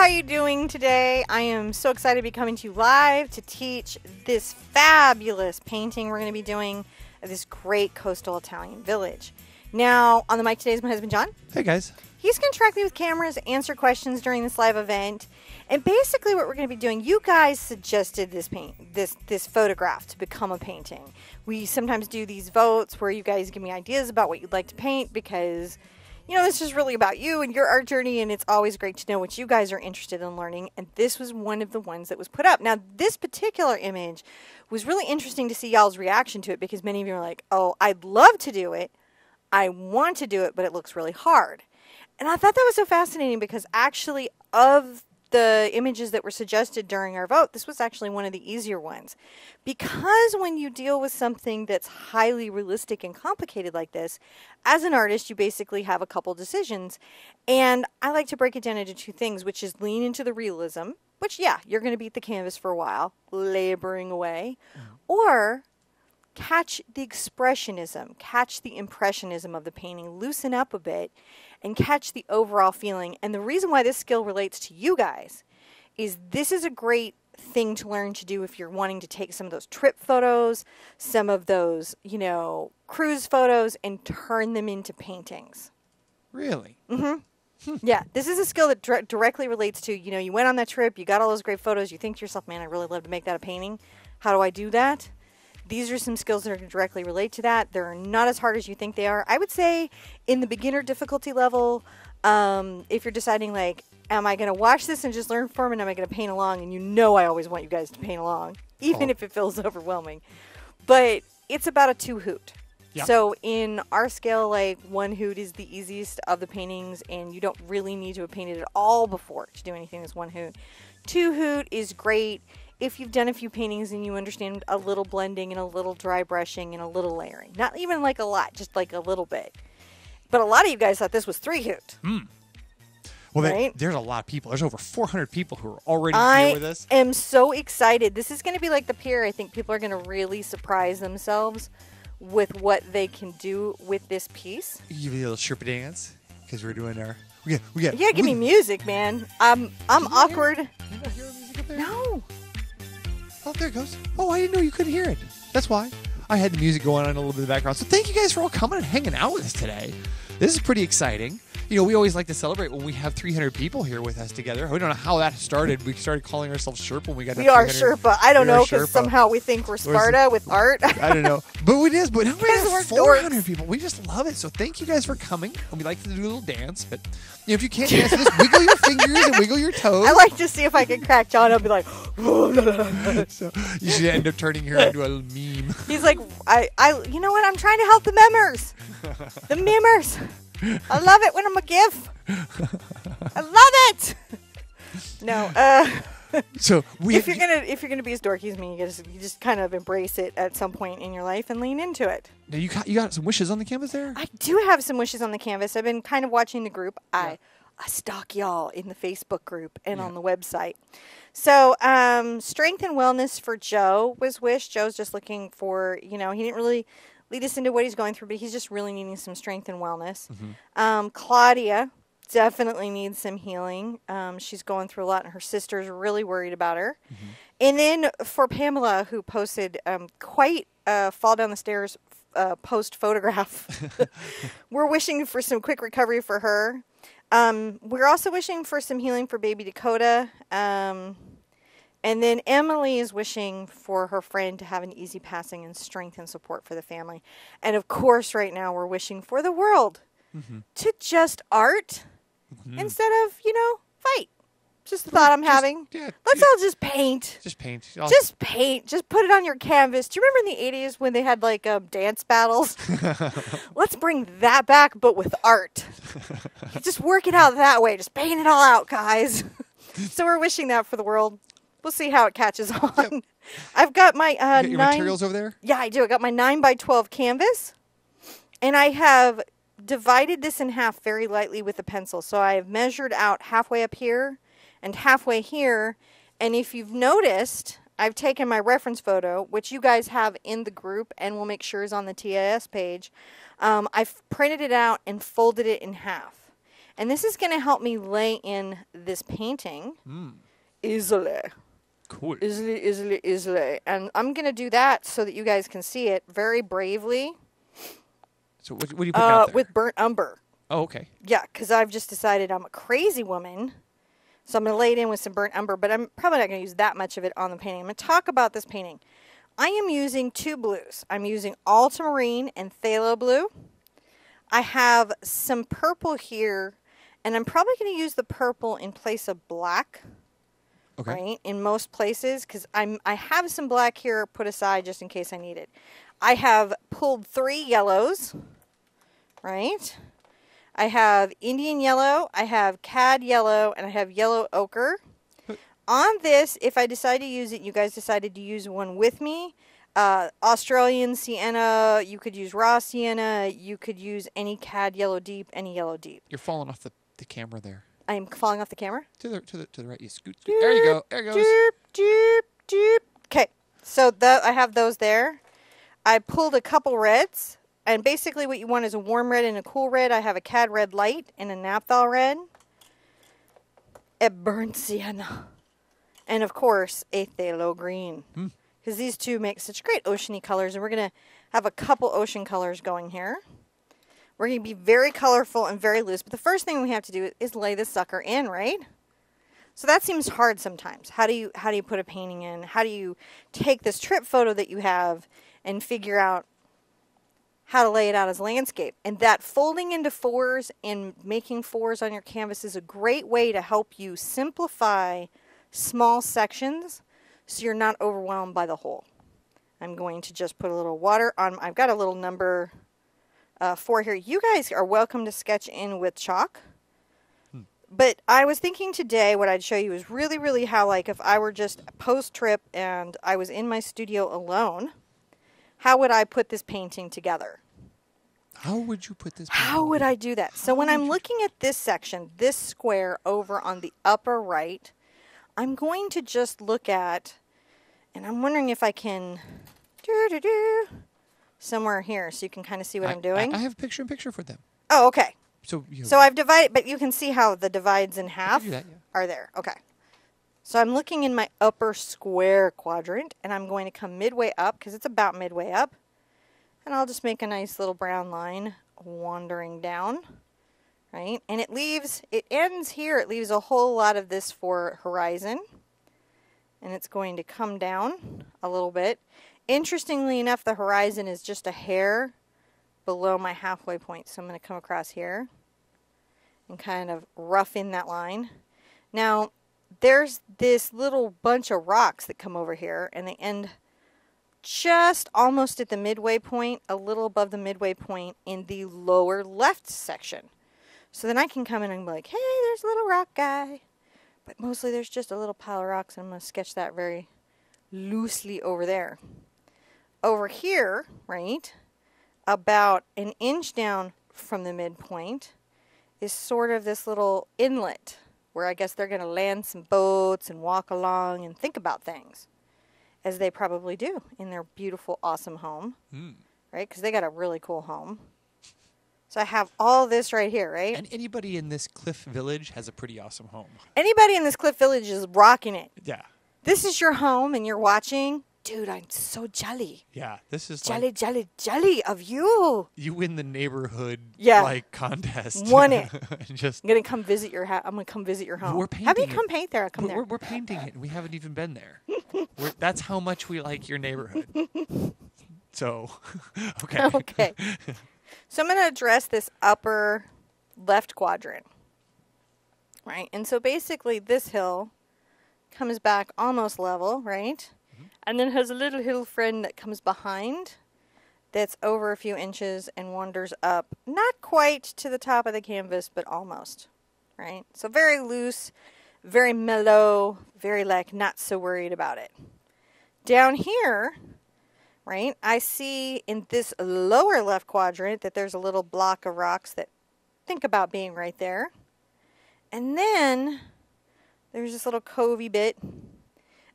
how you doing today? I am so excited to be coming to you live to teach this fabulous painting we're going to be doing of this great coastal Italian village. Now, on the mic today is my husband John. Hey guys. He's going to track me with cameras, answer questions during this live event, and basically what we're going to be doing. You guys suggested this paint, this this photograph to become a painting. We sometimes do these votes where you guys give me ideas about what you'd like to paint because you know, this is really about you and your art journey, and it's always great to know what you guys are interested in learning. And this was one of the ones that was put up. Now, this particular image was really interesting to see y'all's reaction to it because many of you are like, oh, I'd love to do it. I want to do it, but it looks really hard. And I thought that was so fascinating because actually, of the images that were suggested during our vote, this was actually one of the easier ones. Because when you deal with something that's highly realistic and complicated like this, as an artist, you basically have a couple decisions. And I like to break it down into two things, which is lean into the realism, which, yeah, you're going to beat the canvas for a while, laboring away, mm-hmm. or catch the expressionism, catch the impressionism of the painting, loosen up a bit, and catch the overall feeling. And the reason why this skill relates to you guys is this is a great thing to learn to do if you're wanting to take some of those trip photos, some of those, you know, cruise photos and turn them into paintings. Really? Mhm. yeah, this is a skill that dire- directly relates to, you know, you went on that trip, you got all those great photos, you think to yourself, "Man, I really love to make that a painting. How do I do that?" These are some skills that are directly relate to that. They're not as hard as you think they are. I would say in the beginner difficulty level, um, if you're deciding like, am I going to watch this and just learn from it, and am I going to paint along? And you know I always want you guys to paint along, even oh. if it feels overwhelming. But it's about a two hoot. So in our scale, like one hoot is the easiest of the paintings, and you don't really need to have painted it all before to do anything as one hoot. Two hoot is great if you've done a few paintings and you understand a little blending and a little dry brushing and a little layering. Not even like a lot, just like a little bit. But a lot of you guys thought this was three hoot. Mm. Well, right? there's a lot of people. There's over 400 people who are already I here with us. I am so excited. This is going to be like the pier. I think people are going to really surprise themselves with what they can do with this piece. You give me a little Sherpa dance because we're doing our. We got, we got, yeah, give we, me music, man. I'm I'm awkward. No. Oh, there it goes. Oh, I didn't know you couldn't hear it. That's why. I had the music going on a little bit in the background. So thank you guys for all coming and hanging out with us today. This is pretty exciting you know, we always like to celebrate when we have 300 people here with us together. We don't know how that started. We started calling ourselves Sherpa when we got. We are Sherpa. I don't know because somehow we think we're Sparta with art. I don't know, but it is. But now we have 400 people. We just love it. So thank you guys for coming. And we like to do a little dance, but you know, if you can't dance, just wiggle your fingers and wiggle your toes. I like to see if I can crack John up and be like. so you should end up turning her into a meme. He's like, I, I, you know what? I'm trying to help the members. The members. I love it when I'm a gift. I love it. No. Uh, so we, if you're gonna if you're gonna be as dorky as me, you just you just kind of embrace it at some point in your life and lean into it. Now you got you got some wishes on the canvas there. I do have some wishes on the canvas. I've been kind of watching the group. Yeah. I I stalk y'all in the Facebook group and yeah. on the website. So, um, strength and wellness for Joe was wished. Joe's just looking for, you know, he didn't really lead us into what he's going through, but he's just really needing some strength and wellness. Mm-hmm. Um, Claudia definitely needs some healing. Um, she's going through a lot, and her sister's really worried about her. Mm-hmm. And then for Pamela, who posted um, quite a fall down the stairs uh, post photograph, we're wishing for some quick recovery for her. Um, we're also wishing for some healing for baby Dakota. And then Emily is wishing for her friend to have an easy passing and strength and support for the family. And of course, right now we're wishing for the world mm-hmm. to just art mm-hmm. instead of, you know, fight. Just the thought I'm just, having. Yeah, Let's yeah. all just paint. Just paint. I'll just paint. Just put it on your canvas. Do you remember in the 80s when they had like um, dance battles? Let's bring that back, but with art. just work it out that way. Just paint it all out, guys. so we're wishing that for the world we'll see how it catches on. Yep. I've got my uh, you nine, materials over there. Yeah, I do. I got my nine by twelve canvas, and I have divided this in half very lightly with a pencil. So I have measured out halfway up here and halfway here. And if you've noticed, I've taken my reference photo, which you guys have in the group and we'll make sure is on the TAS page. Um, I've printed it out and folded it in half. And this is going to help me lay in this painting Mm. easily. Cool. Easily, easily, easily. And I'm going to do that so that you guys can see it very bravely So what, what do you put uh, out there? with burnt umber. oh, okay. Yeah, because I've just decided I'm a crazy woman. So I'm going to lay it in with some burnt umber, but I'm probably not going to use that much of it on the painting. I'm going to talk about this painting. I am using two blues. I'm using ultramarine and phthalo blue. I have some purple here, and I'm probably going to use the purple in place of black, Okay. right? In most places, because I'm I have some black here put aside just in case I need it. I have pulled three yellows, right? I have Indian yellow, I have cad yellow, and I have yellow ochre. On this, if I decide to use it, you guys decided to use one with me. Uh, Australian sienna, you could use raw sienna, you could use any cad yellow deep, any yellow deep. You're falling off the, the camera there. I am falling off the camera. To the to the to the right. You scoot. scoot. There you go. There it goes. Doop, doop. Okay, so the, I have those there. I pulled a couple reds, and basically what you want is a warm red and a cool red. I have a cad red light and a naphthol red, a burnt sienna, and of course a phthalo green. Hmm. Because these two make such great oceany colors, and we're gonna have a couple ocean colors going here. We're gonna be very colorful and very loose, but the first thing we have to do is lay the sucker in, right? So that seems hard sometimes. How do you how do you put a painting in? How do you take this trip photo that you have and figure out how to lay it out as landscape? And that folding into fours and making fours on your canvas is a great way to help you simplify small sections so you're not overwhelmed by the whole. I'm going to just put a little water on. I've got a little number uh, four here. You guys are welcome to sketch in with chalk. But I was thinking today what I'd show you is really, really how, like, if I were just post trip and I was in my studio alone, how would I put this painting together? How would you put this? How would I do that? So when I'm looking at this section, this square over on the upper right, I'm going to just look at, and I'm wondering if I can, doo-doo-doo, somewhere here so you can kind of see what I, am doing. I, I have picture in picture for them. oh, okay. So you So I've divided, but you can see how the divides in half that, yeah. are there. Okay. So I'm looking in my upper square quadrant, and I'm going to come midway up because it's about midway up. And I'll just make a nice little brown line wandering down, right? And it leaves, it ends here. It leaves a whole lot of this for horizon. And it's going to come down a little bit. Interestingly enough, the horizon is just a hair below my halfway point. So I'm going to come across here and kind of rough in that line. Now, there's this little bunch of rocks that come over here, and they end just almost at the midway point, a little above the midway point in the lower left section. So then I can come in and be like, hey, there's a little rock guy. But mostly there's just a little pile of rocks, and I'm going to sketch that very loosely over there. Over here, right, about an inch down from the midpoint, is sort of this little inlet where I guess they're going to land some boats and walk along and think about things, as they probably do in their beautiful, awesome home, Mm. right? Because they got a really cool home. So I have all this right here, right? And anybody in this cliff village has a pretty awesome home. Anybody in this Cliff Village is rocking it. Yeah. This is your home and you're watching. Dude, I'm so jelly. Yeah. This is jelly, like jelly, jolly of you. you win the neighborhood Yeah. like contest. Won it. And just I'm gonna come visit your house. I'm gonna come visit your home. We're Have you painting it. come paint there? I'll come we're, there. we're, we're painting it and we haven't even been there. we're, that's how much we like your neighborhood. So, okay. okay. So I'm to address this upper left quadrant. Right? And so basically this hill comes back almost level, right? And then has a little hill friend that comes behind that's over a few inches and wanders up, not quite to the top of the canvas, but almost. Right? So very loose, very mellow, very like not so worried about it. Down here, right? I see in this lower left quadrant that there's a little block of rocks that think about being right there. And then there's this little covey bit.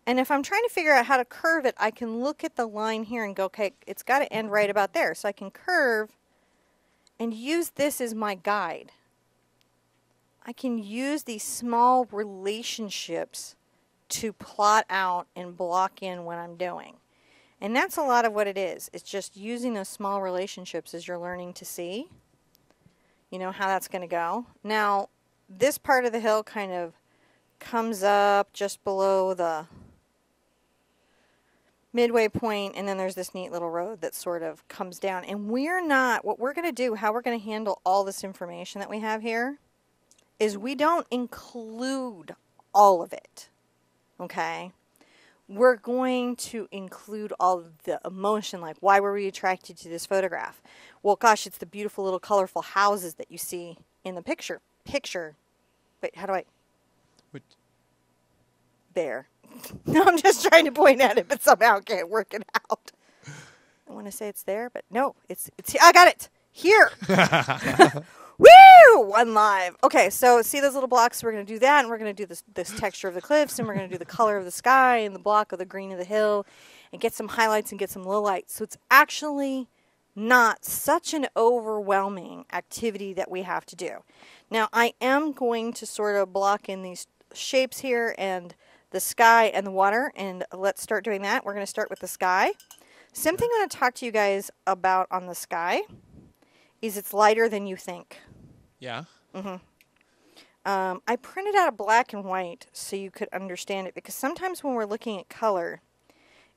And if I'm trying to figure out how to curve it, I can look at the line here and go, okay, it's got to end right about there. So I can curve and use this as my guide. I can use these small relationships to plot out and block in what I'm doing. And that's a lot of what it is. It's just using those small relationships as you're learning to see, you know, how that's going to go. Now, this part of the hill kind of comes up just below the midway point and then there's this neat little road that sort of comes down. And we're not what we're going to do how we're going to handle all this information that we have here is we don't include all of it okay? We're going to include all the emotion like why were we attracted to this photograph? Well gosh it's the beautiful little colorful houses that you see in the picture picture. Wait how do i Which, there. No, I'm just trying to point at it, but somehow can't work it out. I want to say it's there, but no, it's it's. I got it here. Woo! One live. Okay, so see those little blocks? We're going to do that, and we're going to do this this texture of the cliffs, and we're going to do the color of the sky, and the block of the green of the hill, and get some highlights and get some lowlights. So it's actually not such an overwhelming activity that we have to do. Now I am going to sort of block in these shapes here and the sky and the water and let's start doing that. We're going to start with the sky. Something I'm going to talk to you guys about on the sky is it's lighter than you think. yeah. Um, I printed out a black and white so you could understand it because sometimes when we're looking at color,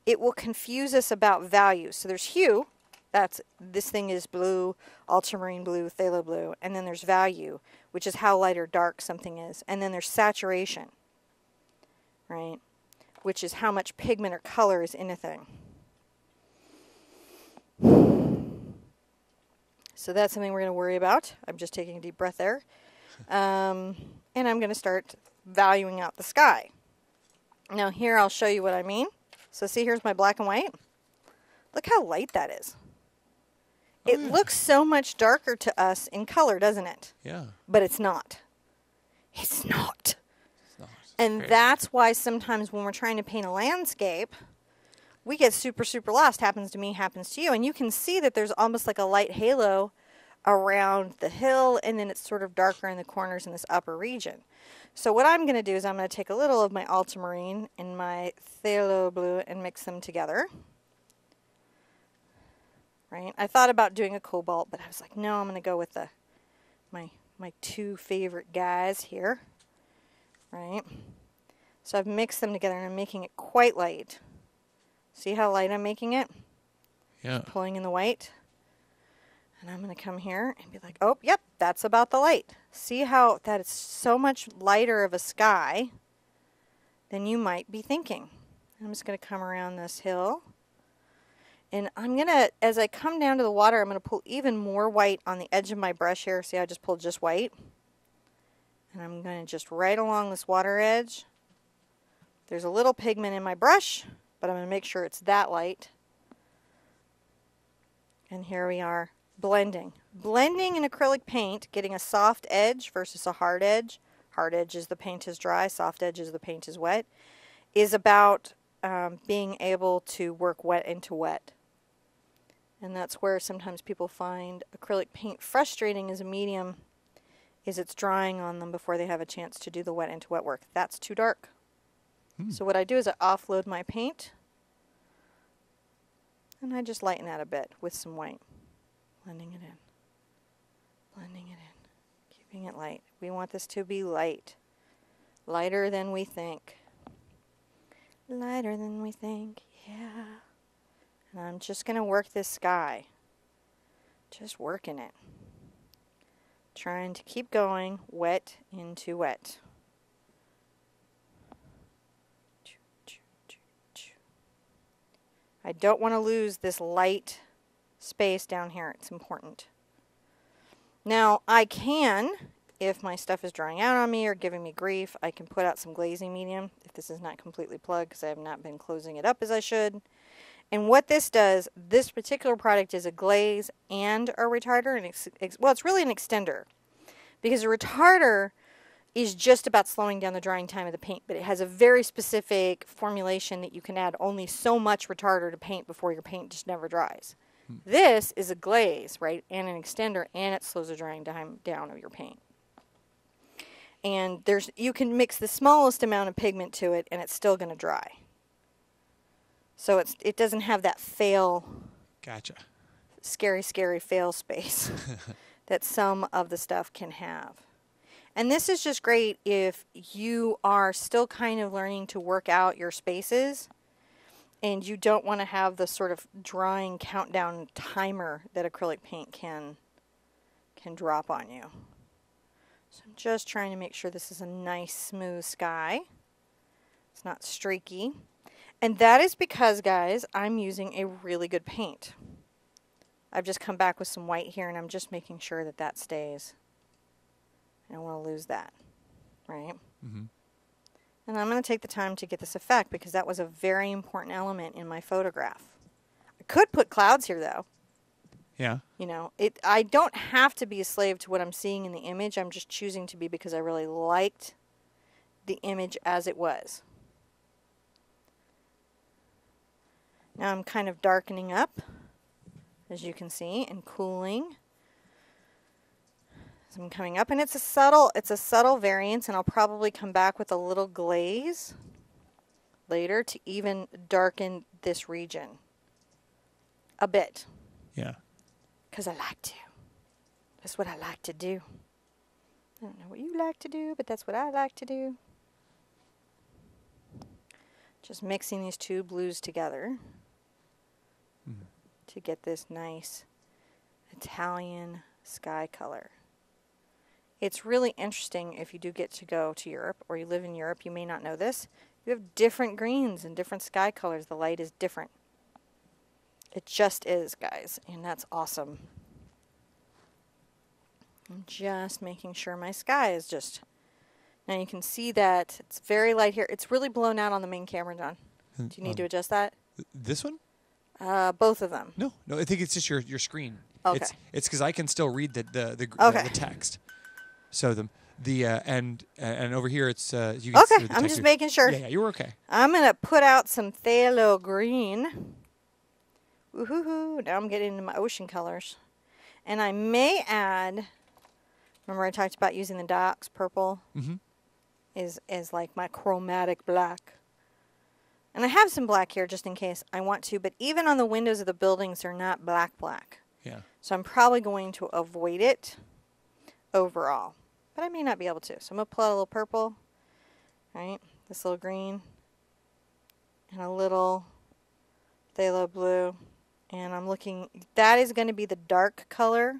it will confuse us about value. So there's hue, that's this thing is blue, ultramarine blue, phthalo blue, and then there's value, which is how light or dark something is, and then there's saturation, right, which is how much pigment or color is in a thing. So that's something we're going to worry about. I'm just taking a deep breath there. Um, and I'm going to start valuing out the sky. Now here I'll show you what I mean. So see here's my black and white. Look how light that is. Oh, It yeah. looks so much darker to us in color, doesn't it? Yeah. But it's not. It's not. And Very- that's why sometimes when we're trying to paint a landscape, we get super, super lost. Happens to me, happens to you. And you can see that there's almost like a light halo around the hill, and then it's sort of darker in the corners in this upper region. So what I'm going to do is I'm going to take a little of my ultramarine and my phthalo blue and mix them together. Right? I thought about doing a cobalt, but I was like, no, I'm going to go with the my my two favorite guys here right? So I've mixed them together and I'm making it quite light. See how light I'm making it? Yeah. Pulling in the white. And I'm going to come here and be like, oh, yep, that's about the light. See how that is so much lighter of a sky than you might be thinking. I'm just going to come around this hill. And I'm going to, as I come down to the water, I'm going to pull even more white on the edge of my brush here. See, I just pulled just white. And I'm going to just right along this water edge. There's a little pigment in my brush, but I'm going to make sure it's that light. And here we are, blending. Blending in acrylic paint, getting a soft edge versus a hard edge. Hard edge is the paint is dry, soft edge is the paint is wet. Is about um, being able to work wet into wet. And that's where sometimes people find acrylic paint frustrating as a medium is it's drying on them before they have a chance to do the wet into wet work. That's too dark. Hmm. So what I do is I offload my paint and I just lighten that a bit with some white. Blending it in. Blending it in. Keeping it light. We want this to be light. Lighter than we think. Lighter than we think, yeah. And I'm just going to work this sky. Just working it trying to keep going wet into wet. I don't want to lose this light space down here. It's important. Now, I can, if my stuff is drying out on me or giving me grief, I can put out some glazing medium if this is not completely plugged because I have not been closing it up as I should. And what this does, this particular product is a glaze and a retarder. And well, it's really an extender because a retarder is just about slowing down the drying time of the paint, but it has a very specific formulation that you can add only so much retarder to paint before your paint just never dries. Hmm. This is a glaze, right, and an extender, and it slows the drying time down of your paint. And there's you can mix the smallest amount of pigment to it and it's still going to dry. So it's it doesn't have that fail Gotcha. scary scary fail space that some of the stuff can have. And this is just great if you are still kind of learning to work out your spaces and you don't want to have the sort of drying countdown timer that acrylic paint can can drop on you. So I'm just trying to make sure this is a nice smooth sky. It's not streaky. And that is because guys, I'm using a really good paint. I've just come back with some white here and I'm just making sure that that stays. I don't want to lose that, right? Mm-hmm. And I'm going to take the time to get this effect because that was a very important element in my photograph. I could put clouds here though. Yeah. You know, it. I don't have to be a slave to what I'm seeing in the image. I'm just choosing to be because I really liked the image as it was. Now I'm kind of darkening up, as you can see, and cooling. So I'm coming up, and it's a subtle, it's a subtle variance, and I'll probably come back with a little glaze later to even darken this region a bit Yeah. because I like to. That's what I like to do. I don't know what you like to do, but that's what I like to do. Just mixing these two blues together. To get this nice Italian sky color. It's really interesting if you do get to go to Europe or you live in Europe, you may not know this. You have different greens and different sky colors. The light is different. It just is, guys, and that's awesome. I'm just making sure my sky is just. Now you can see that it's very light here. It's really blown out on the main camera, John. Mm, do you need to um, adjust that? This one? Uh, both of them. No, no. I think it's just your your screen. Okay. It's it's because I can still read the the the, Okay. the, text. So the the uh, and and over here it's uh, you can see Okay, I'm just here. making sure. Yeah, yeah, you were okay. I'm gonna put out some phthalo green. Woohoo! Now I'm getting into my ocean colors, and I may add. Remember I talked about using the Diox purple Mm-hmm. is is like my chromatic black. And I have some black here just in case I want to, but even on the windows of the buildings they're not black black. Yeah. So I'm probably going to avoid it overall. But I may not be able to. So I'm going to pull out a little purple. Right? This little green. And a little phthalo blue. And I'm looking, that is going to be the dark color,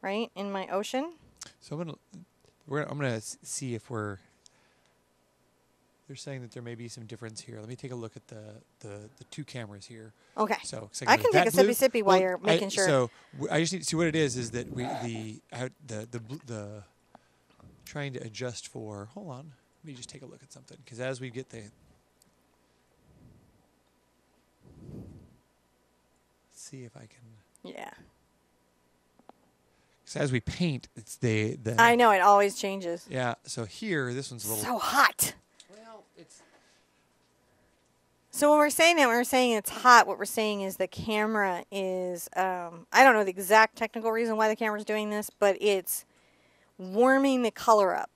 right, in my ocean. So I'm gonna we're I'm gonna see if we're. They're saying that there may be some difference here. Let me take a look at the the, the two cameras here. Okay. So I can take a sippy sippy while well, you're I- making sure. So w- I just need to see what it is. Is that we the how, the the the trying to adjust for. Hold on. Let me just take a look at something because as we get the. See if I can. Yeah. Because as we paint, it's the the. I know, it always changes. Yeah. So here, this one's a little. So hot. It's. So when we're saying that, when we're saying it's hot, what we're saying is the camera is, um, I don't know the exact technical reason why the camera's doing this, but it's warming the color up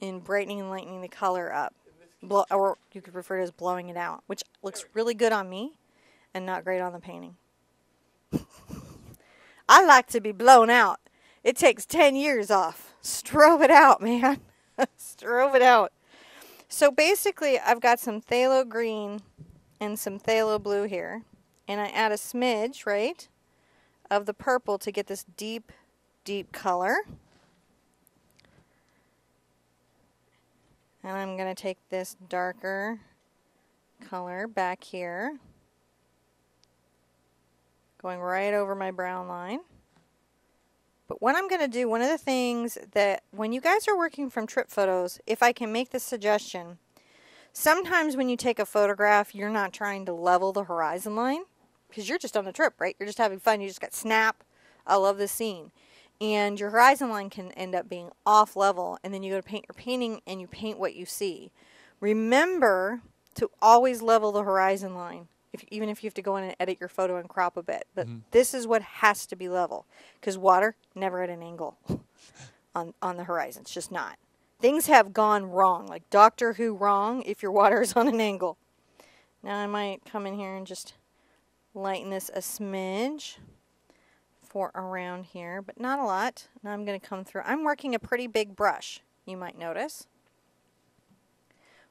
and brightening and lightening the color up. Blow, or you could refer to as blowing it out, which looks really good on me and not great on the painting. I like to be blown out. It takes 10 years off. Strobe it out, man. Strobe it out. So basically, I've got some phthalo green and some phthalo blue here. And I add a smidge, right, of the purple to get this deep, deep color. And I'm going to take this darker color back here, going right over my brown line. But what I'm going to do, one of the things that when you guys are working from trip photos, if I can make this suggestion, sometimes when you take a photograph, you're not trying to level the horizon line because you're just on a trip, right? You're just having fun. You just got snap. I love this scene. And your horizon line can end up being off level, and then you go to paint your painting and you paint what you see. Remember to always level the horizon line, if, even if you have to go in and edit your photo and crop a bit. But mm-hmm. this is what has to be level because water never at an angle on, on the horizon. It's just not. things have gone wrong, like Doctor Who wrong if your water is on an angle. Now I might come in here and just lighten this a smidge for around here, but not a lot. Now I'm going to come through. I'm working a pretty big brush, you might notice.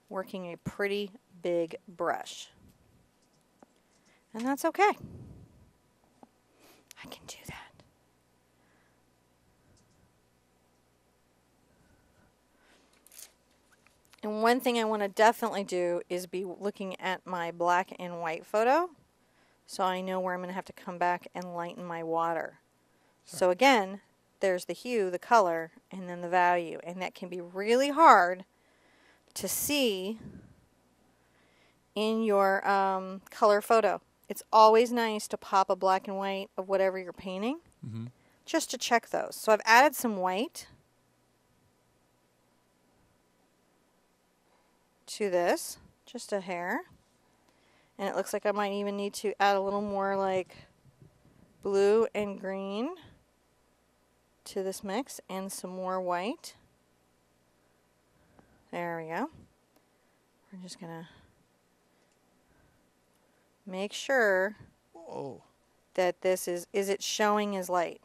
Working a pretty big brush. And that's okay. I can do that. And one thing I want to definitely do is be looking at my black and white photo so I know where I'm going to have to come back and lighten my water. So again, there's the hue, the color, and then the value. And that can be really hard to see in your um, color photo. It's always nice to pop a black and white of whatever you're painting Mm-hmm. just to check those. So I've added some white to this, just a hair. And it looks like I might even need to add a little more like blue and green to this mix and some more white. There we go. We're just going to make sure Oh. that this is, is it showing as light?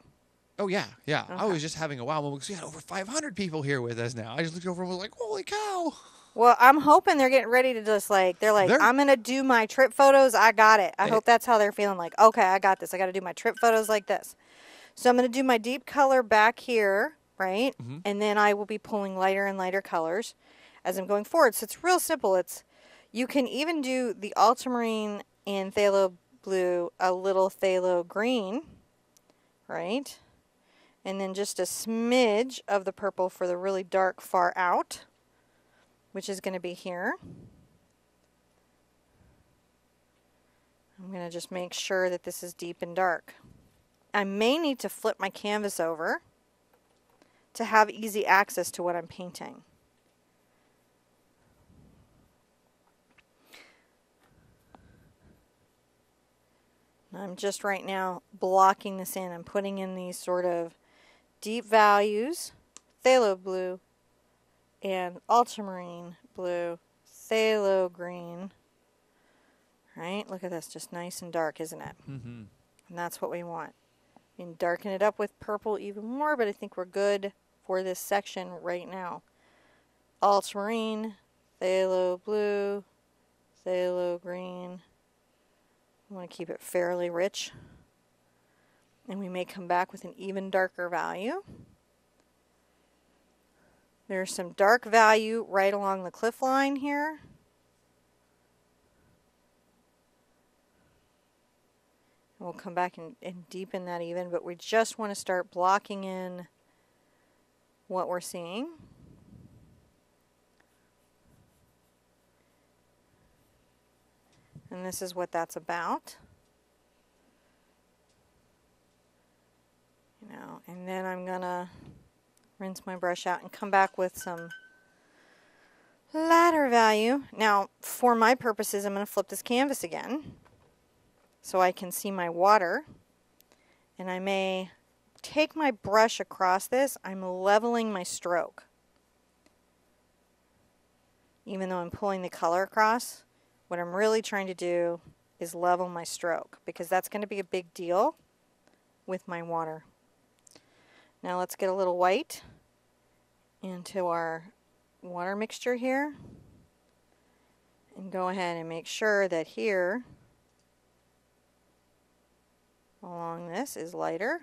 Oh yeah, yeah. I was just having a wow moment because we had over 500 people here with us now. I just looked over and was like, "Holy cow!" Well, I'm hoping they're getting ready to just like they're like They're- I'm gonna do my trip photos. I got it. I Eh. hope that's how they're feeling. Like okay, I got this. I got to do my trip photos like this. So I'm gonna do my deep color back here, right? Mhm. And then I will be pulling lighter and lighter colors as I'm going forward. So it's real simple. It's you can even do the ultramarine and phthalo blue, a little phthalo green, right? And then just a smidge of the purple for the really dark far out which is going to be here. I'm going to just make sure that this is deep and dark. I may need to flip my canvas over to have easy access to what I'm painting. I'm just right now blocking this in. I'm putting in these sort of deep values, phthalo blue, and ultramarine blue, phthalo green. Right? Look at this, just nice and dark, isn't it? Mm-hmm. And that's what we want. We can darken it up with purple even more, but I think we're good for this section right now. Ultramarine, phthalo blue, phthalo green. I want to keep it fairly rich. And we may come back with an even darker value. There's some dark value right along the cliff line here. And we'll come back and, and deepen that even, but we just want to start blocking in what we're seeing. And this is what that's about. You know, and then I'm gonna rinse my brush out and come back with some ladder value. Now, for my purposes, I'm going to flip this canvas again so I can see my water. And I may take my brush across this. I'm leveling my stroke. Even though I'm pulling the color across, what I'm really trying to do is level my stroke because that's going to be a big deal with my water. Now let's get a little white into our water mixture here and go ahead and make sure that here along this is lighter.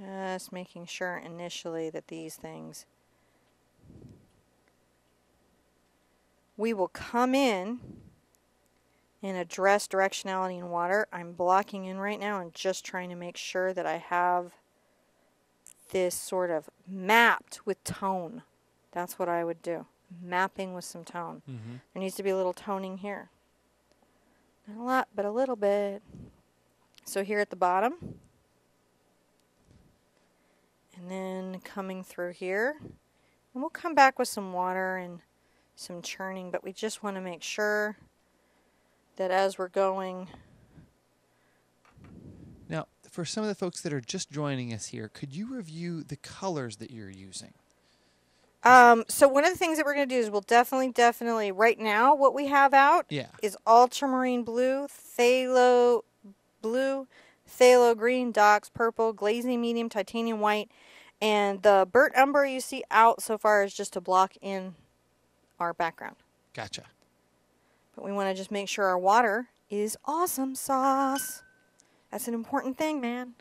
Just making sure initially that these things we will come in and address directionality in water. I'm blocking in right now and just trying to make sure that I have this sort of mapped with tone. That's what I would do. Mapping with some tone. Mm-hmm. There needs to be a little toning here. Not a lot, but a little bit. So here at the bottom. And then coming through here. And we'll come back with some water and some churning, but we just want to make sure that as we're going Now, for some of the folks that are just joining us here, could you review the colors that you're using? Um, so one of the things that we're going to do is we'll definitely, definitely, right now, what we have out Yeah. is ultramarine blue, phthalo blue, phthalo green, docks purple, glazing medium, titanium white, and the burnt umber you see out so far is just to block in our background. Gotcha. But we want to just make sure our water is awesome sauce. That's an important thing, man.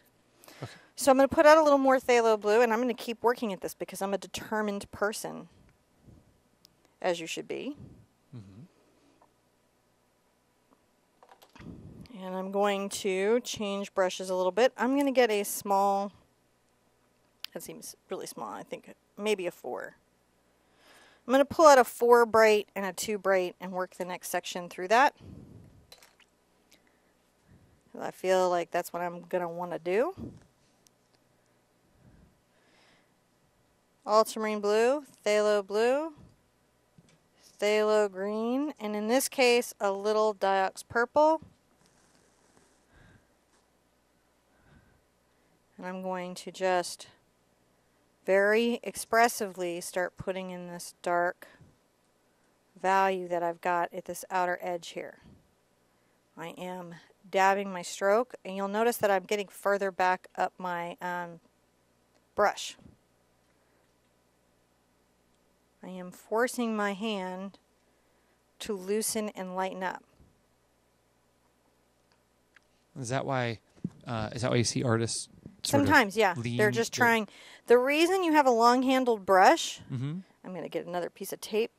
Okay. So I'm going to put out a little more phthalo blue, and I'm going to keep working at this because I'm a determined person, as you should be. Mhm. And I'm going to change brushes a little bit. I'm going to get a small, that seems really small, I think maybe a 4. I'm going to pull out a 4 bright and a 2 bright and work the next section through that. I feel like that's what I'm going to want to do. Ultramarine blue, phthalo blue, phthalo green, and in this case, a little diox purple. And I'm going to just very expressively start putting in this dark value that I've got at this outer edge here. I am dabbing my stroke, and you'll notice that I'm getting further back up my um, brush. I am forcing my hand to loosen and lighten up. Is that why? Uh, is that why you see artists? Sometimes, yeah. They're just trying. The reason you have a long handled brush, Mhm. I'm going to get another piece of tape.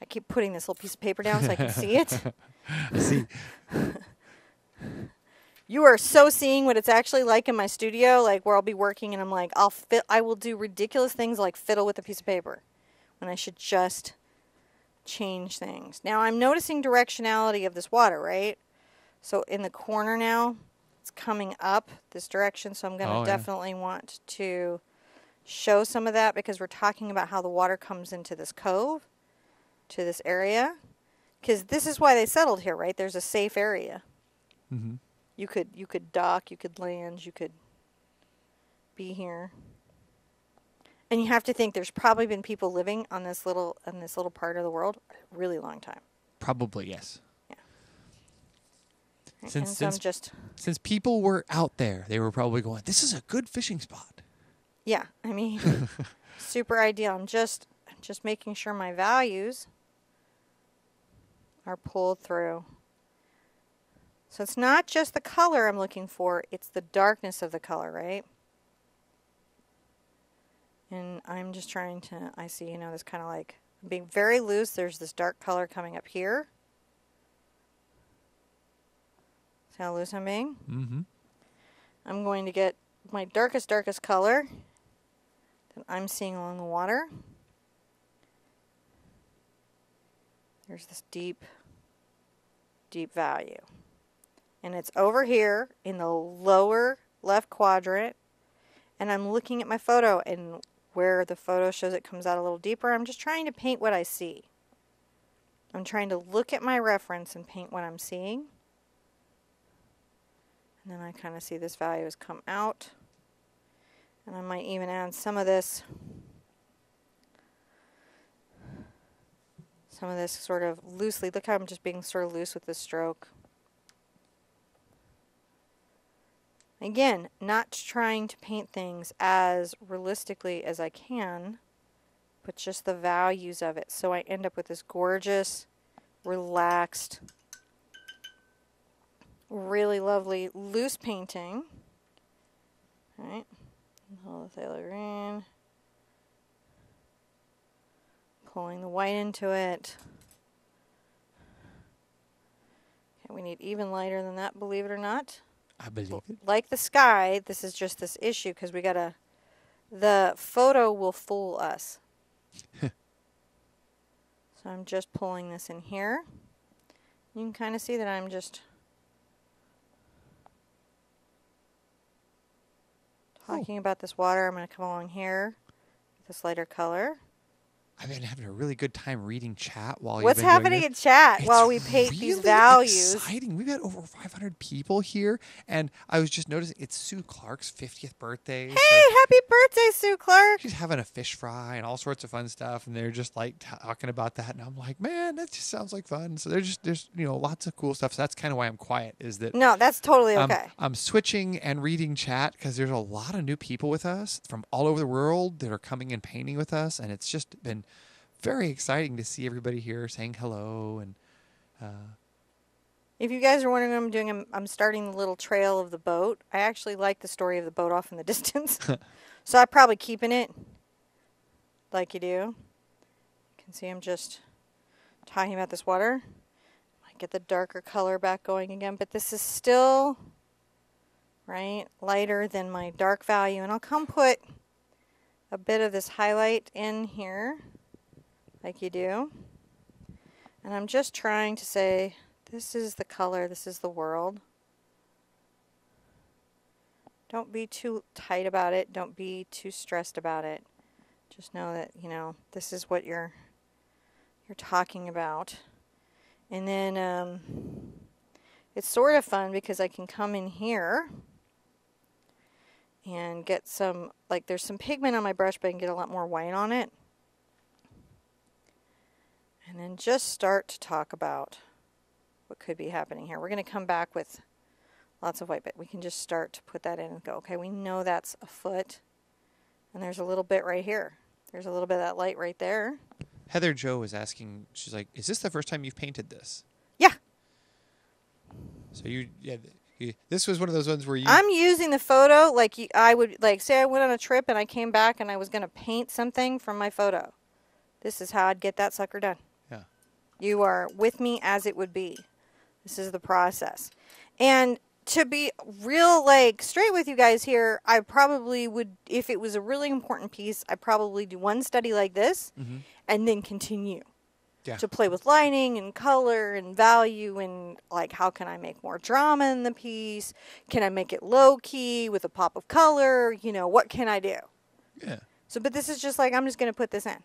I keep putting this little piece of paper down so I can see it. See, You are so seeing what it's actually like in my studio, like where I'll be working and I'm like, I'll fit, I will do ridiculous things like fiddle with a piece of paper when I should just change things. Now I'm noticing directionality of this water, right? So in the corner now, it's coming up this direction, so I'm going to Oh, yeah. definitely want to show some of that because we're talking about how the water comes into this cove, to this area. Because this is why they settled here, right? There's a safe area. Mhm. You could you could dock, you could land, you could be here. And you have to think there's probably been people living on this little on this little part of the world a really long time. probably yes. Since- and since- just Since people were out there, they were probably going, "This is a good fishing spot." yeah, I mean super ideal. I'm just just making sure my values are pulled through. So it's not just the color I'm looking for, it's the darkness of the color, right? And I'm just trying to, I see, you know, this kind of like, being very loose, there's this dark color coming up here. See how loose I'm being? Mm-hmm. I'm going to get my darkest, darkest color that I'm seeing along the water. There's this deep, deep value. And it's over here in the lower left quadrant. And I'm looking at my photo, and where the photo shows it comes out a little deeper, I'm just trying to paint what I see. I'm trying to look at my reference and paint what I'm seeing. And then I kind of see this value has come out. And I might even add some of this, some of this sort of loosely. Look how I'm just being sort of loose with the stroke. Again, not trying to paint things as realistically as I can, but just the values of it. So I end up with this gorgeous, relaxed, really lovely loose painting. Alright, all the phthalo green. Pulling the white into it. Okay, we need even lighter than that, believe it or not. I believe it. Like the sky, this is just this issue because we gotta. The photo will fool us. so I'm just pulling this in here. You can kind of see that I'm just talking oh. about this water. I'm going to come along here with this lighter color. I've been having a really good time reading chat while What's you've been happening in chat It's while we paint these really values? Exciting. We've had over 500 people here, and I was just noticing it's Sue Clark's 50th birthday. so Hey, happy birthday, Sue Clark! she's having a fish fry and all sorts of fun stuff, and they're just like talking about that, and I'm like, man, that just sounds like fun. So there's just there's you know lots of cool stuff. So that's kind of why I'm quiet. Is that No, that's totally I'm- okay. I'm switching and reading chat because there's a lot of new people with us from all over the world that are coming and painting with us, and it's just been very exciting to see everybody here saying hello and. Uh, If you guys are wondering what I'm doing, I'm, I'm starting the little trail of the boat. I actually like the story of the boat off in the distance. so I'm probably keeping it like you do. You can see I'm just talking about this water. Might get the darker color back going again, but this is still right lighter than my dark value. And I'll come put a bit of this highlight in here like you do. And I'm just trying to say, this is the color, this is the world. Don't be too tight about it. Don't be too stressed about it. Just know that, you know, this is what you're you're talking about. And then um, it's sort of fun because I can come in here and get some, like there's some pigment on my brush, but I can get a lot more white on it. And then just start to talk about what could be happening here. We're going to come back with lots of white, but we can just start to put that in and go, okay, we know that's a foot. And there's a little bit right here. There's a little bit of that light right there. Heather Joe was asking, she's like, "Is this the first time you've painted this?" Yeah, So you, yeah, you, this was one of those ones where you. I'm using the photo like you, I would, like say I went on a trip and I came back and I was going to paint something from my photo. This is how I'd get that sucker done. You are with me as it would be. This is the process. And to be real, like, straight with you guys here, I probably would, if it was a really important piece, I'd probably do one study like this Mm-hmm. and then continue Yeah. to play with lighting and color and value and, like, how can I make more drama in the piece? Can I make it low key with a pop of color? You know, what can I do? Yeah. So, but this is just like, I'm just going to put this in.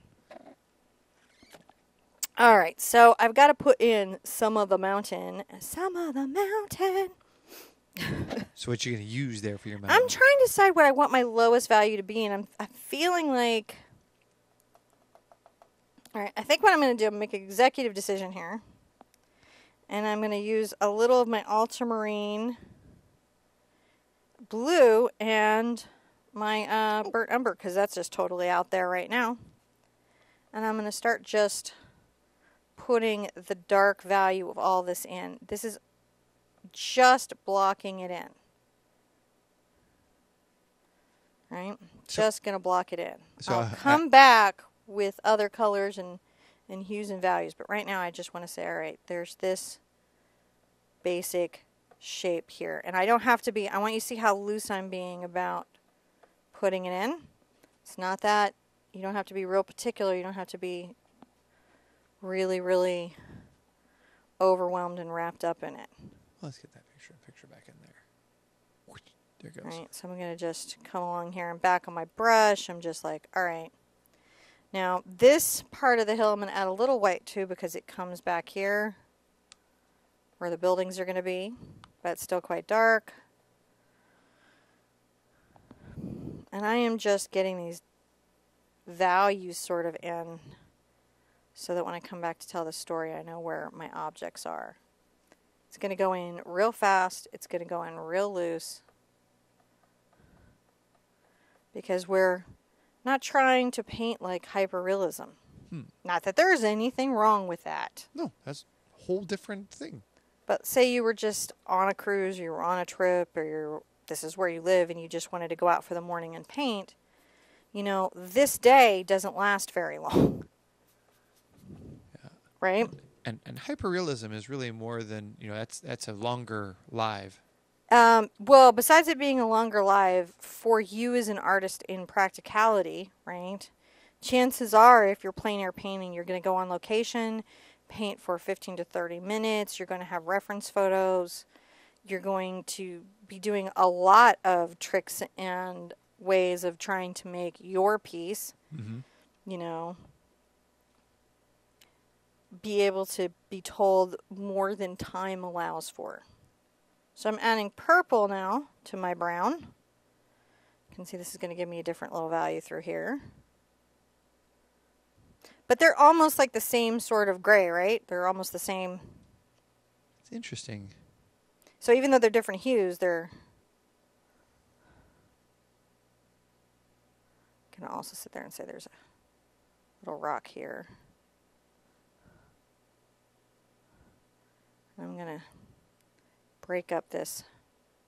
All right, so I've got to put in some of the mountain. Some of the mountain. So what you're gonna use there for your mountain? I'm trying to decide what I want my lowest value to be, and I'm, I'm feeling like. All right, I think what I'm going to do, I'm gonna make an executive decision here. And I'm going to use a little of my ultramarine blue and my uh, burnt umber, because that's just totally out there right now. And I'm going to start just putting the dark value of all this in. This is just blocking it in. Right? So- just going to block it in. So, I'll come back with other colors and, and hues and values. But right now I just want to say, all right, there's this basic shape here. And I don't have to be, I want you to see how loose I'm being about putting it in. It's not that, you don't have to be real particular. You don't have to be really, really overwhelmed and wrapped up in it. Let's get that picture picture back in there. There it goes. Right, so I'm going to just come along here and back on my brush. I'm just like, all right. Now, this part of the hill, I'm going to add a little white too because it comes back here where the buildings are going to be, but it's still quite dark. And I am just getting these values sort of in so that when I come back to tell the story, I know where my objects are. It's going to go in real fast. It's going to go in real loose because we're not trying to paint like hyperrealism. Hmm. Not that there's anything wrong with that. No, that's a whole different thing. But say you were just on a cruise, you were on a trip, or you're this is where you live, and you just wanted to go out for the morning and paint. You know, this day doesn't last very long, right? And and hyperrealism is really more than you know. That's that's a longer live. Um, well, besides it being a longer live, for you as an artist in practicality, right? Chances are, if you're plein air painting, you're going to go on location, paint for 15 to 30 minutes. You're going to have reference photos. You're going to be doing a lot of tricks and ways of trying to make your piece. Mm-hmm. You know, be able to be told more than time allows for. So I'm adding purple now to my brown. You can see this is going to give me a different little value through here. But they're almost like the same sort of gray, right? They're almost the same. It's interesting. So even though they're different hues, they're can also sit there and say there's a little rock here. I'm going to break up this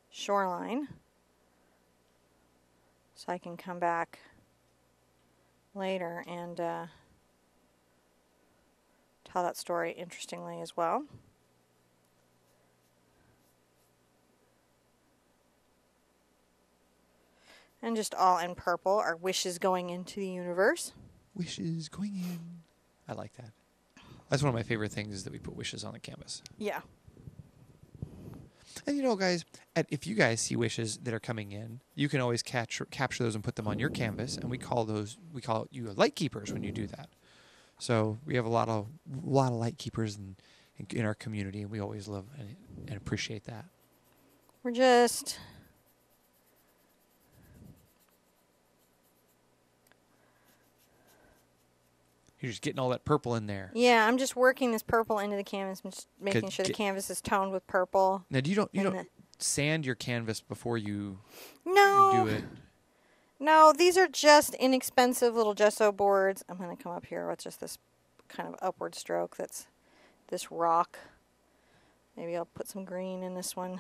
shoreline so I can come back later and uh, tell that story interestingly as well. And just all in purple our wishes going into the universe. Wishes going in. I like that. That's one of my favorite things is that we put wishes on the canvas. Yeah. And you know, guys, if you guys see wishes that are coming in, you can always capture capture those and put them on your canvas, and we call those we call you light keepers when you do that. So we have a lot of a lot of light keepers in in, in our community, and we always love and, and appreciate that. We're just You're just getting all that purple in there. Yeah, I'm just working this purple into the canvas, I'm just making sure the canvas is toned with purple. Now, do you don't you don't sand your canvas before you no do it? No, these are just inexpensive little gesso boards. I'm going to come up here with just this kind of upward stroke. That's this rock. Maybe I'll put some green in this one.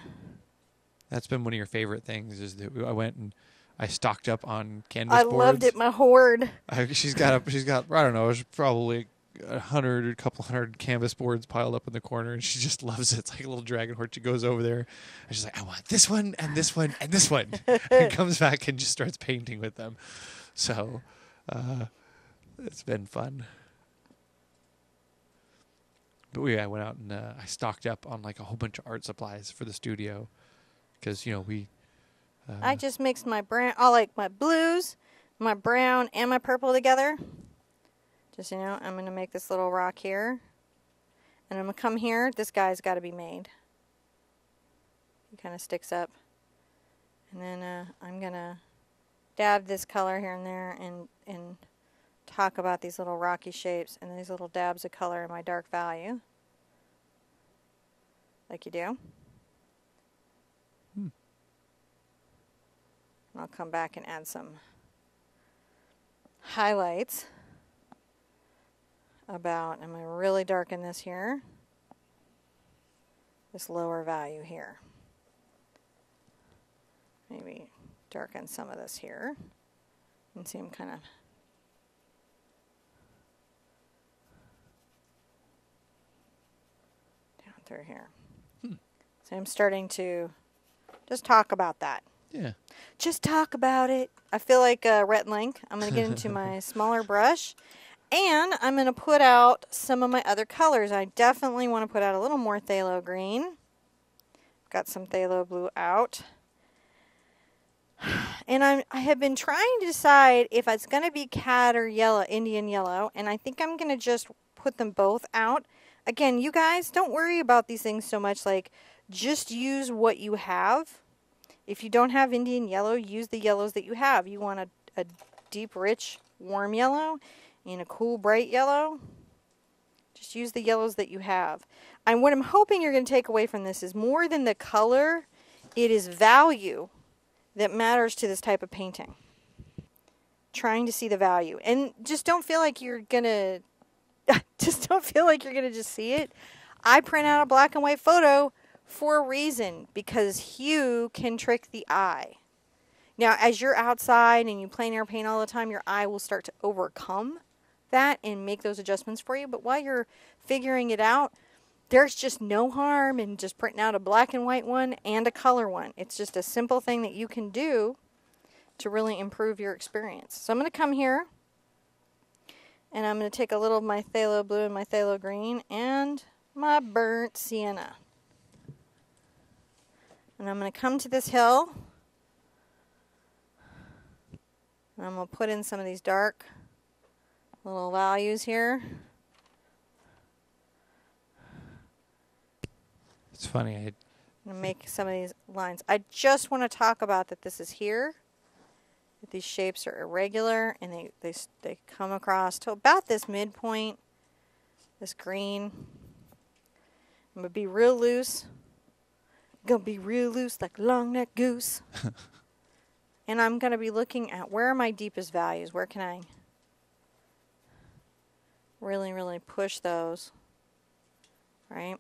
That's been one of your favorite things. Is that I went and I stocked up on canvas I boards. loved it, my hoard. I, she's got a, she's got I don't know, probably a hundred, a couple hundred canvas boards piled up in the corner, and she just loves it. It's like a little dragon horse. She goes over there, and she's like, "I want this one, and this one, and this one," and comes back and just starts painting with them. So, uh, it's been fun. But we, I went out and uh, I stocked up on like a whole bunch of art supplies for the studio, because you know we uh, I just mixed my brown, I like my blues, my brown, and my purple together. Just, you know, I'm going to make this little rock here. And I'm going to come here. This guy's got to be made. He kind of sticks up. And then uh, I'm going to dab this color here and there and, and talk about these little rocky shapes and these little dabs of color in my dark value. Like you do. I'll come back and add some highlights about, I'm going to really darken this here, this lower value here. Maybe darken some of this here. and see I'm kind of down through here. Hmm. So I'm starting to just talk about that. Yeah. Just talk about it. I feel like uh, Rhett Link. I'm going to get into my smaller brush. And I'm going to put out some of my other colors. I definitely want to put out a little more phthalo green. Got some phthalo blue out. And I'm, I have been trying to decide if it's going to be cad or yellow, Indian yellow. And I think I'm going to just put them both out. Again, you guys, don't worry about these things so much. Like, just use what you have if you don't have Indian yellow, use the yellows that you have. You want a, a deep, rich, warm yellow and a cool, bright yellow. Just use the yellows that you have. And what I'm hoping you're going to take away from this is more than the color, it is value that matters to this type of painting. Trying to see the value. And just don't feel like you're going to, just don't feel like you're going to just see it. I print out a black and white photo for a reason because hue can trick the eye. Now, as you're outside and you plein air paint all the time, your eye will start to overcome that and make those adjustments for you. But while you're figuring it out, there's just no harm in just printing out a black and white one and a color one. It's just a simple thing that you can do to really improve your experience. So I'm going to come here and I'm going to take a little of my phthalo blue and my phthalo green and my burnt sienna. And I'm going to come to this hill. And I'm going to put in some of these dark little values here. It's funny. I gonna make some of these lines. I just want to talk about that this is here. That these shapes are irregular and they, they, they come across to about this midpoint, this green. I'm gonna be real loose. Gonna be real loose like long neck goose. and I'm gonna be looking at where are my deepest values? Where can I really, really push those? Right?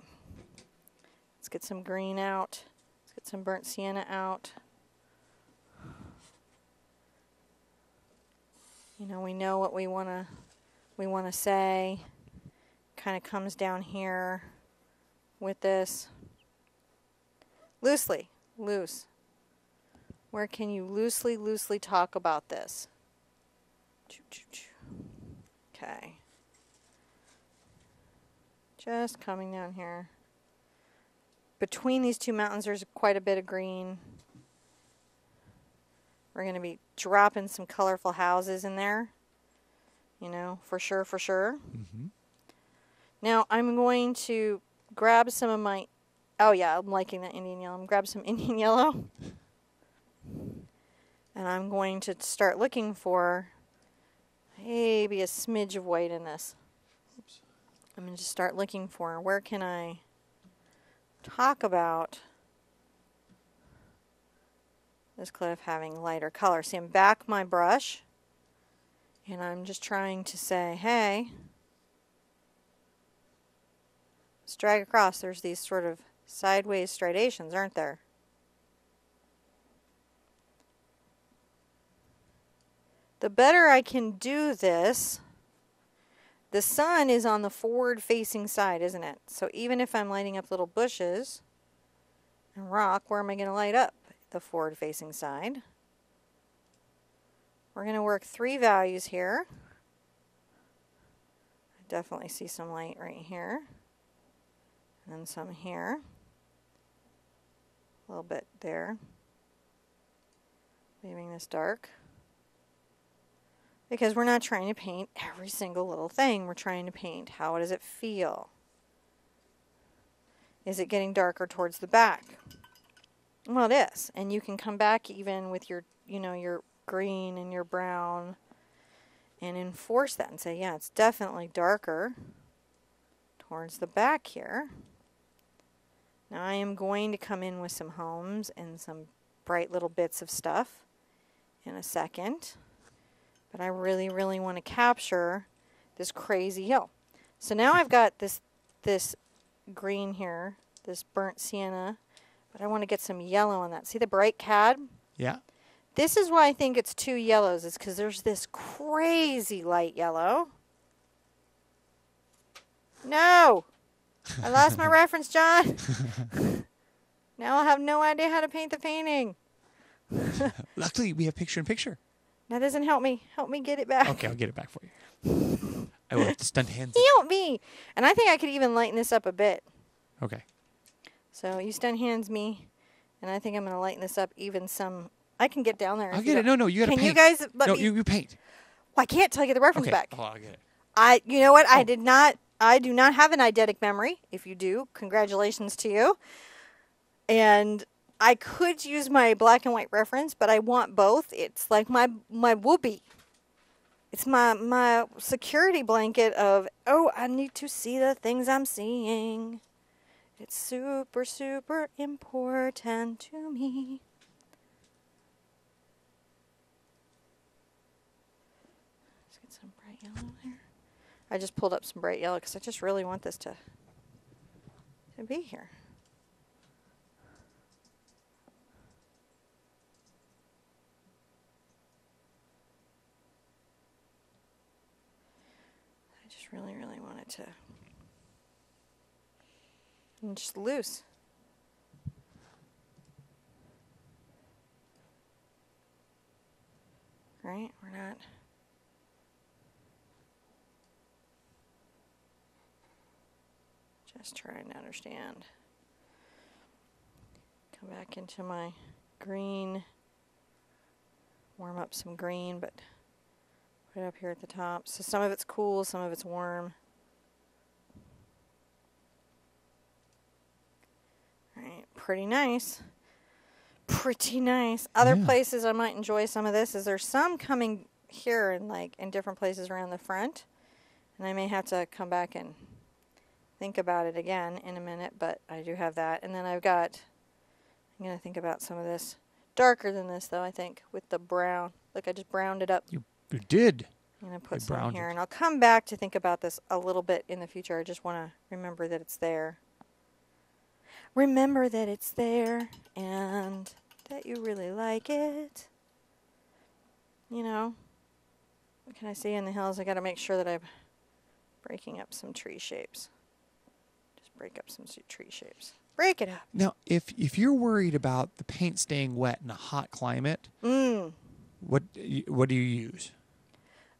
Let's get some green out. Let's get some burnt sienna out. You know, we know what we want to we want to say. Kind of comes down here with this. Loosely, loose. Where can you loosely, loosely talk about this? Okay. Just coming down here between these two mountains, there's quite a bit of green. We're going to be dropping some colorful houses in there. You know, for sure, for sure. hmm Now, I'm going to grab some of my. Oh, yeah, I'm liking that Indian yellow. I'm grab some Indian yellow. And I'm going to start looking for maybe a smidge of white in this. I'm going to start looking for where can I talk about this cliff having lighter color. See, I'm back my brush and I'm just trying to say, hey, let's drag across. There's these sort of sideways striations, aren't there? The better I can do this, the sun is on the forward facing side, isn't it? So even if I'm lighting up little bushes and rock, where am I going to light up? The forward facing side. We're going to work three values here. I definitely see some light right here. And some here. A little bit there. Leaving this dark because we're not trying to paint every single little thing. We're trying to paint how does it feel? Is it getting darker towards the back? Well, it is. And you can come back even with your, you know, your green and your brown and enforce that and say, yeah, it's definitely darker towards the back here. Now I am going to come in with some homes and some bright little bits of stuff in a second. But I really, really want to capture this crazy hill. So now I've got this this green here, this burnt sienna, but I want to get some yellow on that. See the bright cad? Yeah. This is why I think it's two yellows, is because there's this crazy light yellow. No! I lost my reference, John. now I'll have no idea how to paint the painting. Luckily, we have picture in picture. That doesn't help me. Help me get it back. Okay, I'll get it back for you. I will stunt hands. Help me! And I think I could even lighten this up a bit. Okay. So you stunt hands me, and I think I'm going to lighten this up even some. I can get down there. I'll get it. No, no, you gotta Can you guys let no, me? you, you paint. Well, I can't till I get the reference Okay. back. Oh, I'll get it. I, you know what? I Oh. did not. I do not have an eidetic memory. If you do, congratulations to you. And I could use my black and white reference, but I want both. It's like my my whoopee. It's my my security blanket of oh, I need to see the things I'm seeing. It's super super important to me. Let's get some bright yellow there. I just pulled up some bright yellow because I just really want this to to be here. I just really, really want it to and just loose. Right? We're not Just trying to understand. Come back into my green. Warm up some green, but put it up here at the top. So some of it's cool, some of it's warm. Alright, pretty nice. Pretty nice. Other Yeah. places I might enjoy some of this is there's some coming here and like in different places around the front. And I may have to come back and think about it again in a minute, but I do have that. And then I've got I'm gonna think about some of this. Darker than this though, I think, with the brown. Look, I just browned it up. You, you did. I'm gonna put You some here, it. and I'll come back to think about this a little bit in the future. I just want to remember that it's there. Remember that it's there, and that you really like it. You know, what can I see in the hills? I got to make sure that I'm breaking up some tree shapes. Break up some tree shapes. Break it up. Now, if if you're worried about the paint staying wet in a hot climate, Mmm. what what do you use?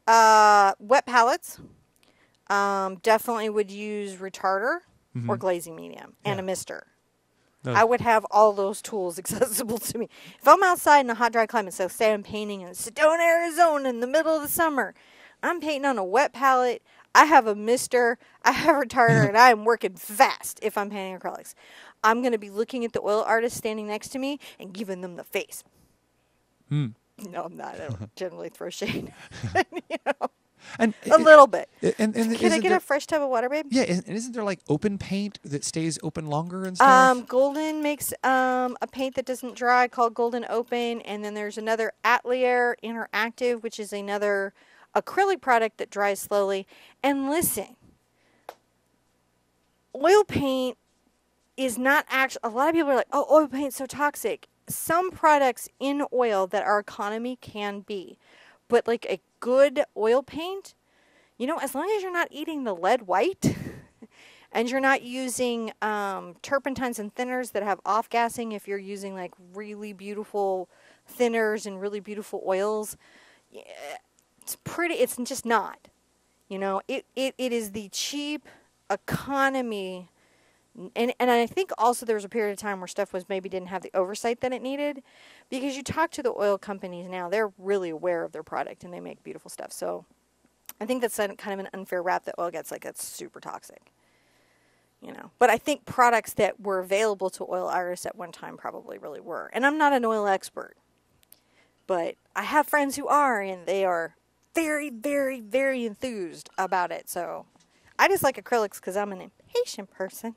Uh, wet palettes. Um, definitely would use retarder or Mhm. glazing medium and a mister. Those- I would have all those tools accessible to me. If I'm outside in a hot, dry climate, so say I'm painting in Sedona, Arizona in the middle of the summer, I'm painting on a wet palette. I have a mister, I have a retarder, and I am working fast if I'm painting acrylics. I'm going to be looking at the oil artist standing next to me and giving them the face. Hmm. No, I'm not. I don't generally throw shade. you know, And a little bit. And, and, and Can I get there, a fresh tub of water, babe? yeah, and isn't there like open paint that stays open longer and stuff? Um, Golden makes um, a paint that doesn't dry called Golden Open, and then there's another Atelier Interactive, which is another acrylic product that dries slowly. And listen, oil paint is not actually. A lot of people are like, "Oh, oil paint's so toxic." Some products in oil that our economy can be, but like a good oil paint, you know, as long as you're not eating the lead white. and you're not using um, turpentines and thinners that have off gassing if you're using like really beautiful thinners and really beautiful oils yeah, it's pretty it's just not you know it, it, it is the cheap economy and, and I think also there was a period of time where stuff was maybe didn't have the oversight that it needed because you talk to the oil companies now they're really aware of their product and they make beautiful stuff so I think that's kind of an unfair rap that oil gets like that's super toxic you know. But I think products that were available to oil artists at one time probably really were. And I'm not an oil expert, but I have friends who are, and they are very, very, very enthused about it. So I just like acrylics because I'm an impatient person.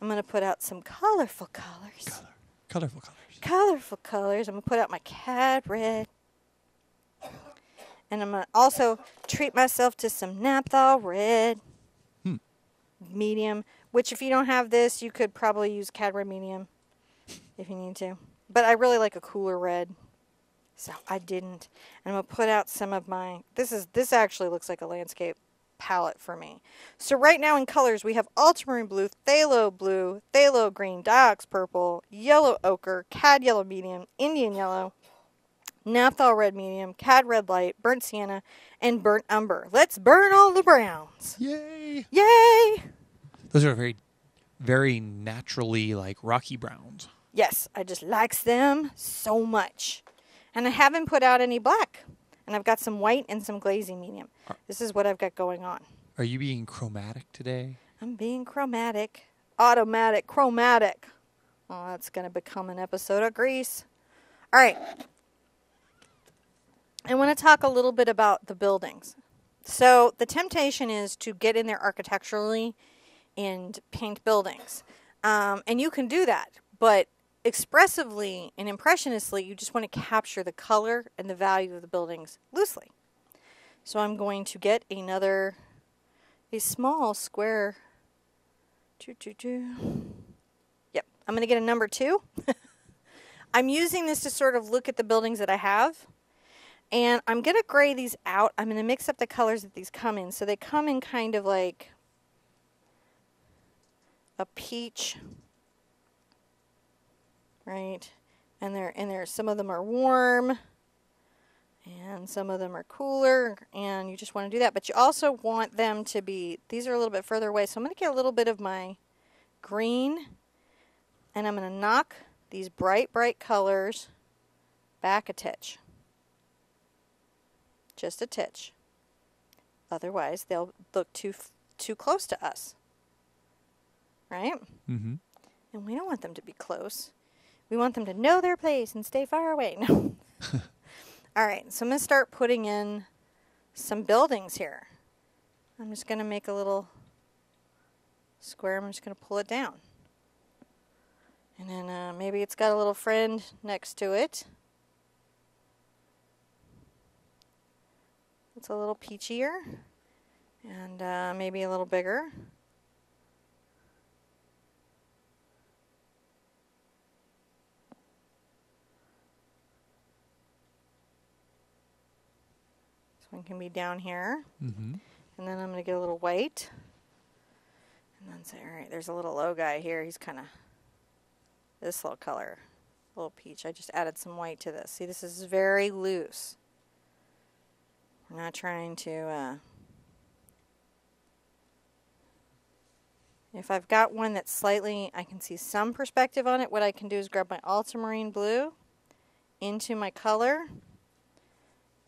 I'm going to put out some colorful colors. Color, colorful colors. Colorful colors. I'm going to put out my cad red. And I'm going to also treat myself to some naphthol red Hmm. medium, which if you don't have this, you could probably use cad red medium if you need to. But I really like a cooler red. So I didn't. And I'm going to put out some of my this is this actually looks like a landscape palette for me. So right now in colors we have ultramarine blue, phthalo blue, phthalo green, diox purple, yellow ochre, cad yellow medium, Indian yellow, naphthol red medium, cad red light, burnt sienna, and burnt umber. Let's burn all the browns. Yay! Yay! Those are very, very naturally like rocky browns. Yes, I just likes them so much. And I haven't put out any black. And I've got some white and some glazing medium. This is what I've got going on. Are you being chromatic today? I'm being chromatic. Automatic, chromatic. Oh, that's going to become an episode of Grease. All right. I want to talk a little bit about the buildings. So, the temptation is to get in there architecturally and paint buildings. Um, and you can do that, but expressively and impressionistically, you just want to capture the color and the value of the buildings loosely. So, I'm going to get another, a small square. Yep, I'm going to get a number two. I'm using this to sort of look at the buildings that I have. And I'm going to gray these out. I'm going to mix up the colors that these come in. So they come in kind of like a peach. Right? And they're and there some of them are warm and some of them are cooler and you just want to do that but you also want them to be these are a little bit further away so I'm going to get a little bit of my green and I'm going to knock these bright bright colors back a titch just a titch otherwise they'll look too too close to us right Mm-hmm. And we don't want them to be close. We want them to know their place and stay far away. No. All right, so I'm going to start putting in some buildings here. I'm just going to make a little square. I'm just going to pull it down. And then uh, maybe it's got a little friend next to it. It's a little peachier and uh, maybe a little bigger. This one can be down here. Mm-hmm. And then I'm going to get a little white. And then say, all right, there's a little low guy here. He's kind of this little color, little peach. I just added some white to this. See, this is very loose. We're not trying to, uh, if I've got one that's slightly, I can see some perspective on it, what I can do is grab my ultramarine blue into my color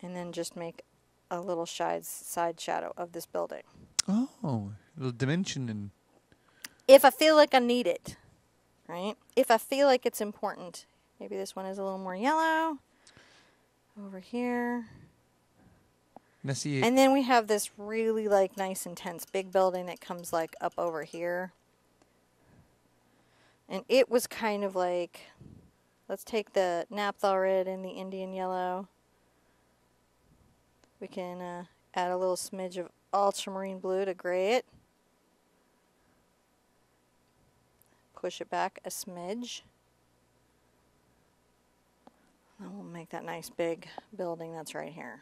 and then just make a little side, side shadow of this building. Oh, a little dimension and If I feel like I need it, right? If I feel like it's important. Maybe this one is a little more yellow. Over here. And then we have this really like nice intense big building that comes like up over here. And it was kind of like let's take the naphthol red and the Indian yellow. We can uh, add a little smidge of ultramarine blue to gray it. Push it back a smidge. And we'll make that nice big building that's right here.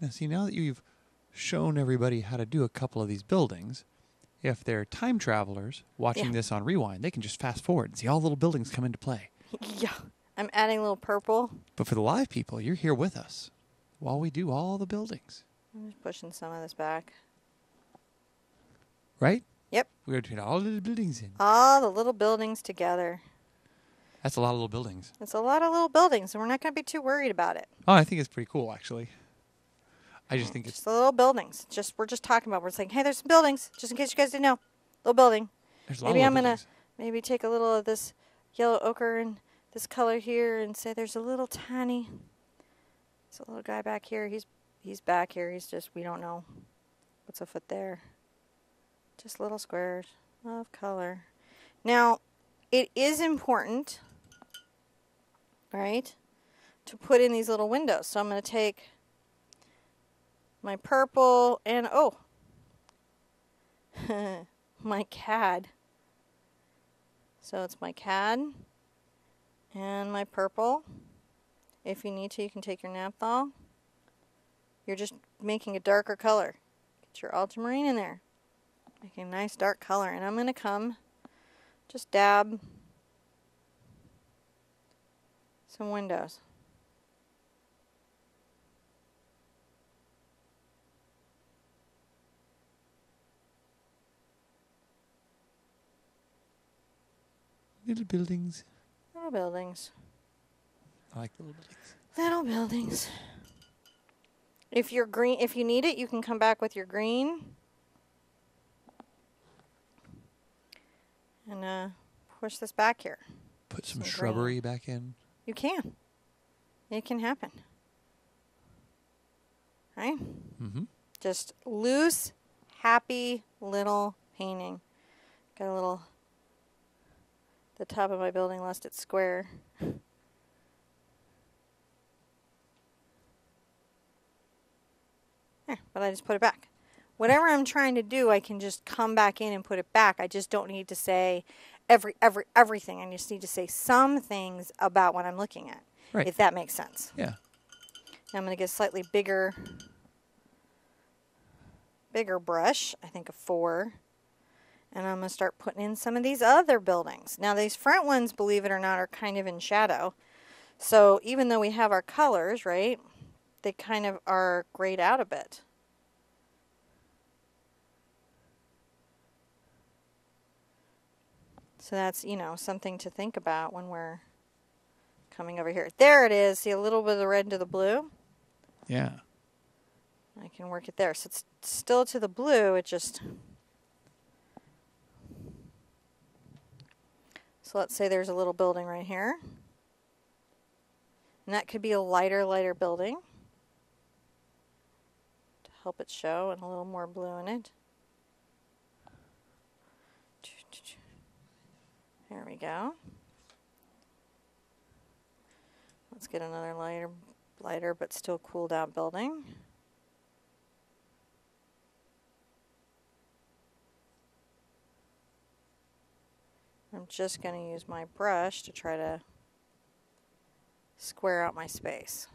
Now, see, now that you've shown everybody how to do a couple of these buildings, if they're time travelers watching Yeah. this on rewind, they can just fast forward and see all the little buildings come into play. yeah. I'm adding a little purple. But for the live people, you're here with us while we do all the buildings, I'm just pushing some of this back. right? Yep. We're turn all the little buildings in. All the little buildings together. That's a lot of little buildings. It's a lot of little buildings, and we're not going to be too worried about it. Oh, I think it's pretty cool, actually. I just think it's the little buildings. Just we're just talking about. We're saying, hey, there's some buildings. Just in case you guys didn't know, little building. there's a lot Maybe I'm little gonna maybe take a little of this yellow ochre and this color here, and say there's a little tiny. There's a little guy back here. He's he's back here. He's just we don't know what's a foot there. Just little squares of color. Now, it is important, right, to put in these little windows. So I'm going to take my purple and oh, my CAD. So it's my CAD and my purple. If you need to, you can take your naphthol. You're just making a darker color. Get your ultramarine in there. Making a nice dark color. And I'm going to come, just dab some windows. Little buildings. Little buildings. I like little buildings. Little buildings. If you're green, if you need it, you can come back with your green. And uh, push this back here. Put some Some green. shrubbery back in. You can. It can happen. Right? Mm-hmm. Just loose, happy little painting. Got a little. The top of my building, lost it's square. There, but I just put it back. Whatever I'm trying to do, I can just come back in and put it back. I just don't need to say every every everything. I just need to say some things about what I'm looking at. Right. If that makes sense. Yeah. Now I'm going to get a slightly bigger, bigger brush. I think a four. And I'm going to start putting in some of these other buildings. Now these front ones, believe it or not, are kind of in shadow. So even though we have our colors, right, they kind of are grayed out a bit. So that's, you know, something to think about when we're coming over here. There it is. See a little bit of the red to the blue? Yeah. I can work it there. So it's still to the blue. It just So let's say there's a little building right here. And that could be a lighter, lighter building to help it show and a little more blue in it. There we go. Let's get another lighter, lighter but still cooled out building. I'm just going to use my brush to try to square out my space.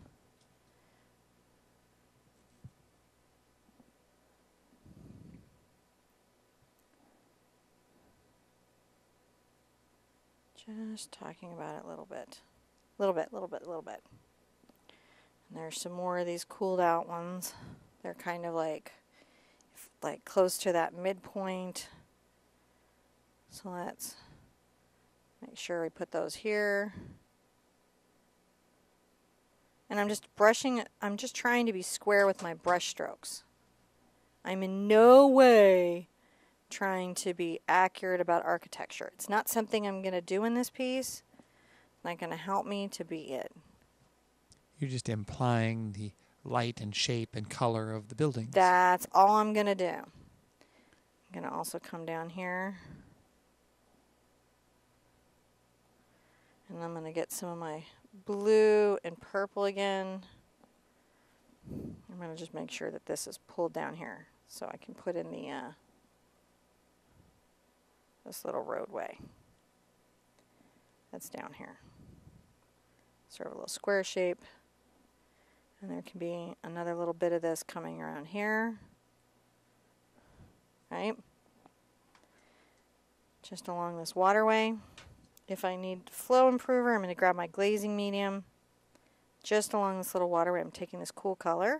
Just talking about it a little bit. A little bit, a little bit, a little bit. And there's some more of these cooled out ones. They're kind of like like close to that midpoint. So let's make sure we put those here. And I'm just brushing, I'm just trying to be square with my brush strokes. I'm in no way trying to be accurate about architecture. It's not something I'm going to do in this piece. It's not going to help me to be it. You're just implying the light and shape and color of the building. That's all I'm going to do. I'm going to also come down here. And I'm going to get some of my blue and purple again. I'm going to just make sure that this is pulled down here so I can put in the uh, this little roadway that's down here. Sort of a little square shape. And there can be another little bit of this coming around here. Right? Just along this waterway. If I need flow improver, I'm going to grab my glazing medium. Just along this little waterway, I'm taking this cool color.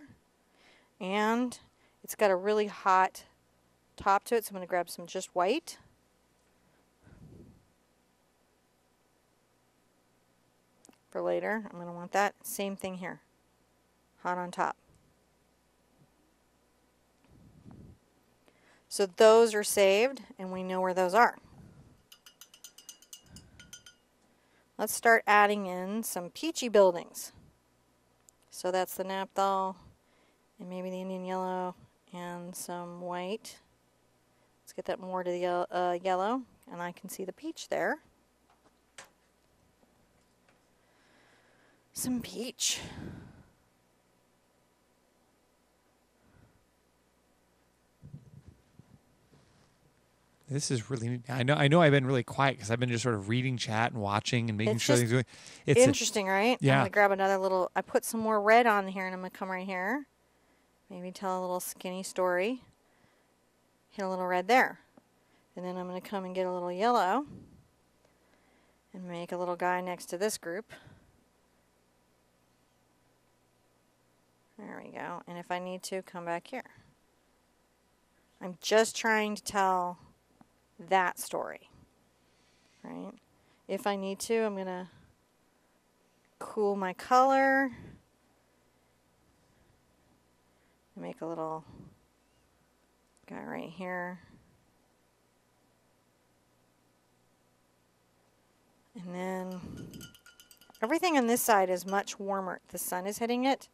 And it's got a really hot top to it, so I'm going to grab some just white. for later. I'm going to want that. Same thing here. Hot on top. So those are saved and we know where those are. Let's start adding in some peachy buildings. So that's the naphthol and maybe the Indian yellow and some white. Let's get that more to the uh, yellow and I can see the peach there. some peach. This is really. I know. I know. I've been really quiet because I've been just sort of reading chat and watching and making it's sure things. Going. It's interesting, a, right? Yeah. I'm gonna grab another little. I put some more red on here, and I'm gonna come right here. Maybe tell a little skinny story. Hit a little red there, and then I'm gonna come and get a little yellow, and make a little guy next to this group. There we go. And if I need to, come back here. I'm just trying to tell that story. Right? If I need to, I'm going to cool my color. Make a little guy right here. And then everything on this side is much warmer. The sun is hitting it.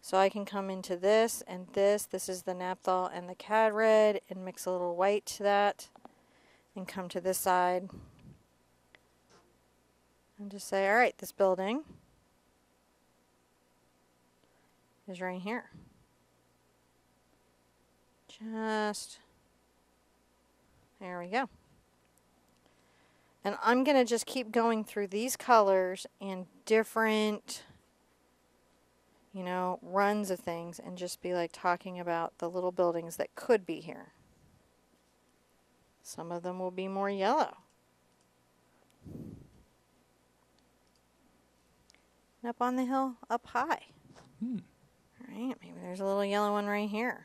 So I can come into this and this. This is the naphthol and the cad red and mix a little white to that and come to this side and just say, all right, this building is right here. Just, there we go. And I'm going to just keep going through these colors and different you know, runs of things and just be like talking about the little buildings that could be here. Some of them will be more yellow. And up on the hill, up high. Hmm. All right, maybe there's a little yellow one right here.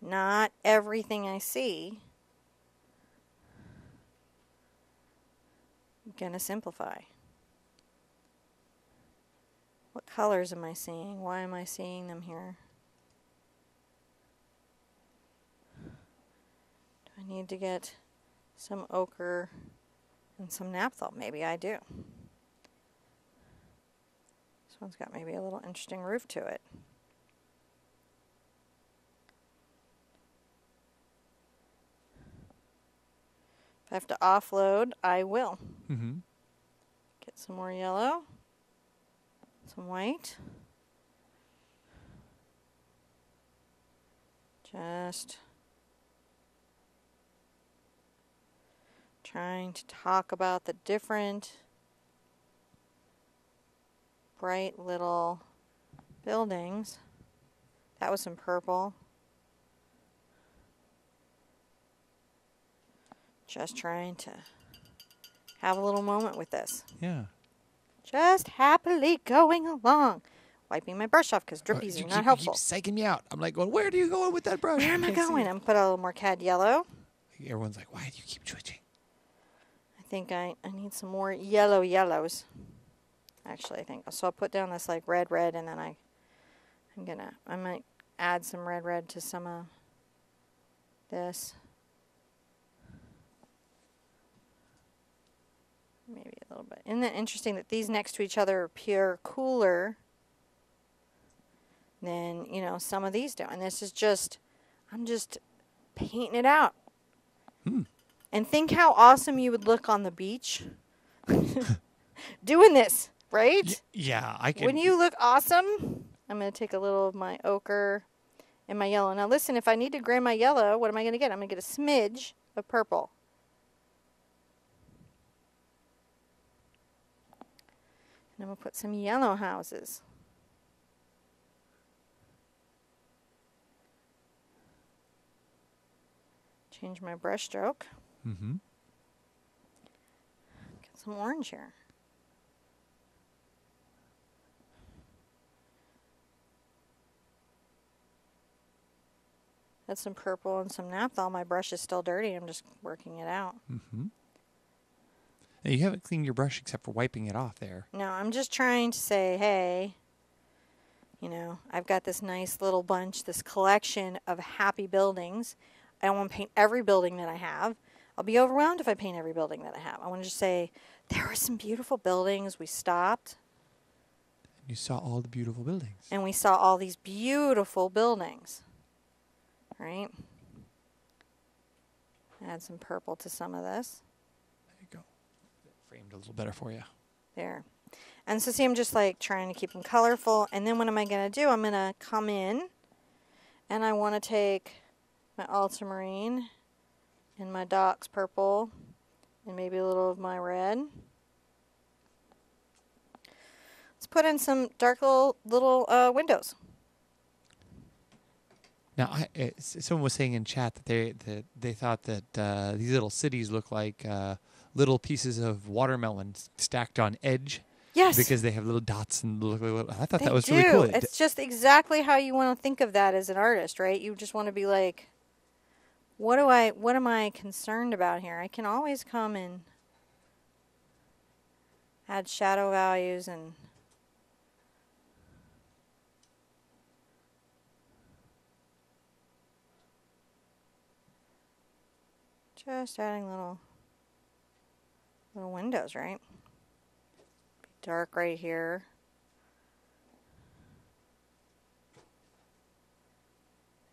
Not everything I see. I'm going to simplify. What colors am I seeing? Why am I seeing them here? Do I need to get some ochre and some naphthol. Maybe I do. This one's got maybe a little interesting roof to it. If I have to offload, I will. Mm-hmm. Get some more yellow, some white. Just trying to talk about the different bright little buildings. That was some purple. Just trying to have a little moment with this. Yeah. Just happily going along. Wiping my brush off because Uh, drippies you are keep, not you helpful. keep psyching me out. I'm like going, where do you going with that brush? Where am I can't going? I'm put a little more cad yellow. Everyone's like, why do you keep twitching? I think I, I need some more yellow yellows. Actually, I think so. I'll put down this like red red, and then I I'm gonna I might add some red red to some of this. Maybe a little bit. Isn't it interesting that these next to each other pure cooler than you know some of these do? And this is just I'm just painting it out. Hmm. And think how awesome you would look on the beach doing this, right? Y- yeah, I can. Wouldn't you look awesome? I'm going to take a little of my ochre and my yellow. Now, listen, if I need to gray my yellow, what am I going to get? I'm going to get a smidge of purple. And I'm going to put some yellow houses. Change my brush stroke. Mm-hmm. Get some orange here. That's some purple and some naphthol. My brush is still dirty. I'm just working it out. Mm-hmm. You haven't cleaned your brush except for wiping it off there. No, I'm just trying to say, hey, you know, I've got this nice little bunch, this collection of happy buildings. I want to paint every building that I have. I'll be overwhelmed if I paint every building that I have. I want to just say, there were some beautiful buildings. We stopped You saw all the beautiful buildings. and we saw all these beautiful buildings. Right? Add some purple to some of this. There you go. Framed a little better for you. There. And so see, I'm just like trying to keep them colorful. And then what am I going to do? I'm going to come in and I want to take my ultramarine and my diox purple and maybe a little of my red. Let's put in some dark little, little uh, windows. Now, I, s- someone was saying in chat that they that they thought that uh, these little cities look like uh, little pieces of watermelon stacked on edge Yes. because they have little dots and look. Like little, I thought they that was do. really cool. It- It's just exactly how you want to think of that as an artist, right? You just want to be like, what do I, what am I concerned about here? I can always come and add shadow values and just adding little little windows, right? Dark right here.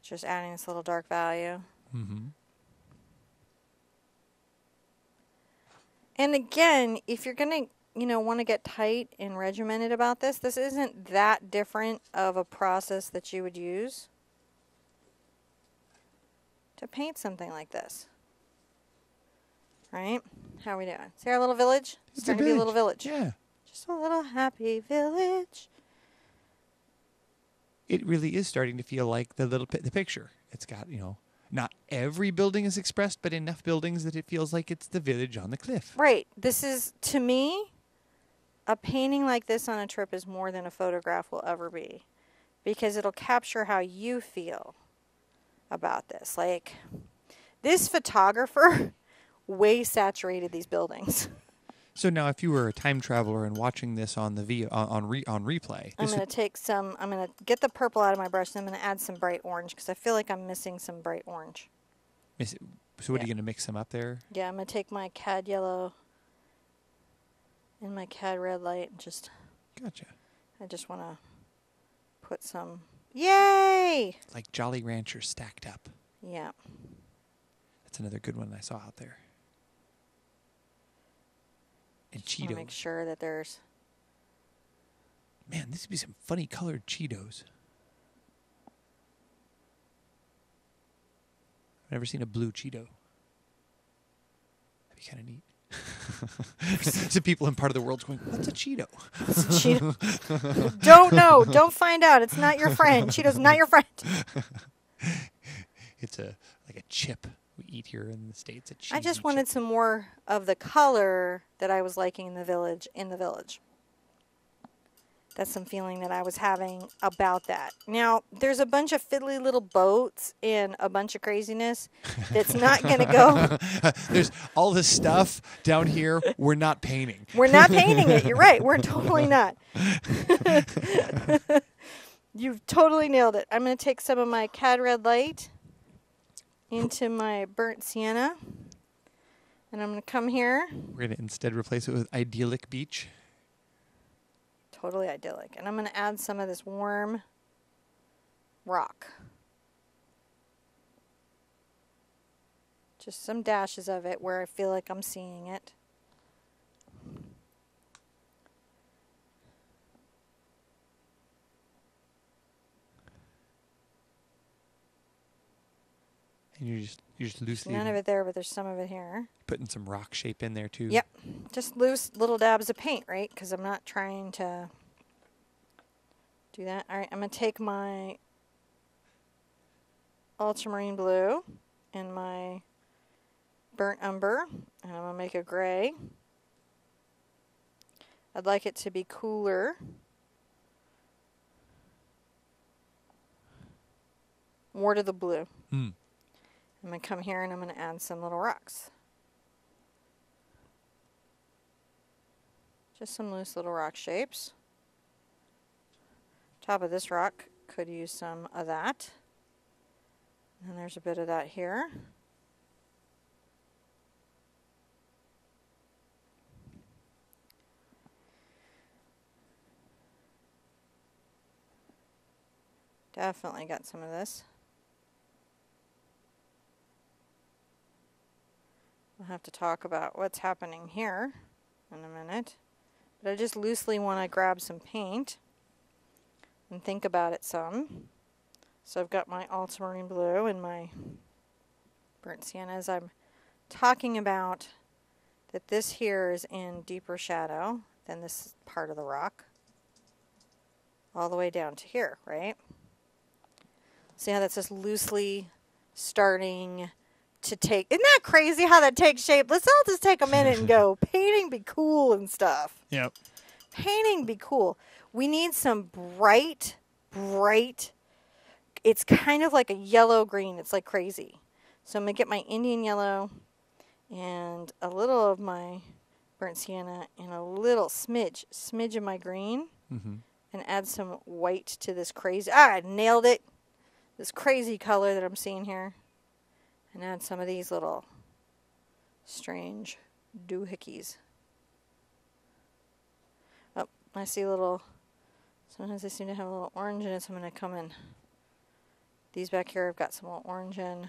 Just adding this little dark value. Mhm. And again, if you're going to, you know, want to get tight and regimented about this, this isn't that different of a process that you would use to paint something like this. Right? How are we doing? See our little village? It's a starting to be a little village. Yeah, Just a little happy village. it really is starting to feel like the little pi- the picture. It's got you know not every building is expressed, but enough buildings that it feels like it's the village on the cliff. Right. This is, to me, a painting like this on a trip is more than a photograph will ever be because it'll capture how you feel about this. Like, this photographer way saturated these buildings. So now, if you were a time traveler and watching this on the v on on, re, on replay, I'm going to take some, I'm going to get the purple out of my brush and I'm going to add some bright orange because I feel like I'm missing some bright orange. Miss- So what are you gonna mix them up there? Yeah, I'm gonna take my cad yellow and my cad red light and just Gotcha. I just wanna put some Yay! Like Jolly Ranchers stacked up. Yeah. That's another good one I saw out there. And wanna make sure that there's Man, this would be some funny colored Cheetos. I've never seen a blue Cheeto. That'd be kind of neat. to people in part of the world going, what's a Cheeto? Cheeto. Don't know. Don't find out. It's not your friend. Cheeto's not your friend. It's a like a chip we eat here in the states. I just wanted some more of the color that I was liking in the village in the village. That's some feeling that I was having about that. Now, there's a bunch of fiddly little boats and a bunch of craziness that's not going to go. There's all this stuff down here. We're not painting. We're not painting it. You're right. We're totally not. You've totally nailed it. I'm going to take some of my cad red light into my burnt sienna. And I'm going to come here. We're gonna instead replace it with idyllic beach. Totally idyllic. And I'm going to add some of this warm rock. Just some dashes of it where I feel like I'm seeing it. And you're just you're just loosely None of it there, but there's some of it here. putting some rock shape in there too. Yep. Just loose little dabs of paint, right? Because I'm not trying to do that. All right, I'm going to take my ultramarine blue and my burnt umber, and I'm going to make a gray. I'd like it to be cooler. More to the blue. Mm. I'm going to come here and I'm going to add some little rocks. Just some loose little rock shapes. Top of this rock could use some of that. And there's a bit of that here. Definitely got some of this. We'll have to talk about what's happening here in a minute. But I just loosely want to grab some paint and think about it some. So I've got my ultramarine blue and my burnt sienna as I'm talking about that this here is in deeper shadow than this part of the rock. All the way down to here, right? See how that's just loosely starting to take. Isn't that crazy how that takes shape? Let's all just take a minute and go. Painting be cool and stuff. Yep. Painting be cool. We need some bright, bright. It's kind of like a yellow green. It's like crazy. So I'm gonna get my Indian yellow and a little of my burnt sienna and a little smidge, smidge of my green, Mm-hmm. and add some white to this crazy. Ah, I nailed it. This crazy color that I'm seeing here, and add some of these little strange doohickeys. Oh, I see a little. Sometimes they seem to have a little orange in it, so I'm going to come in. These back here, I've got some little orange in.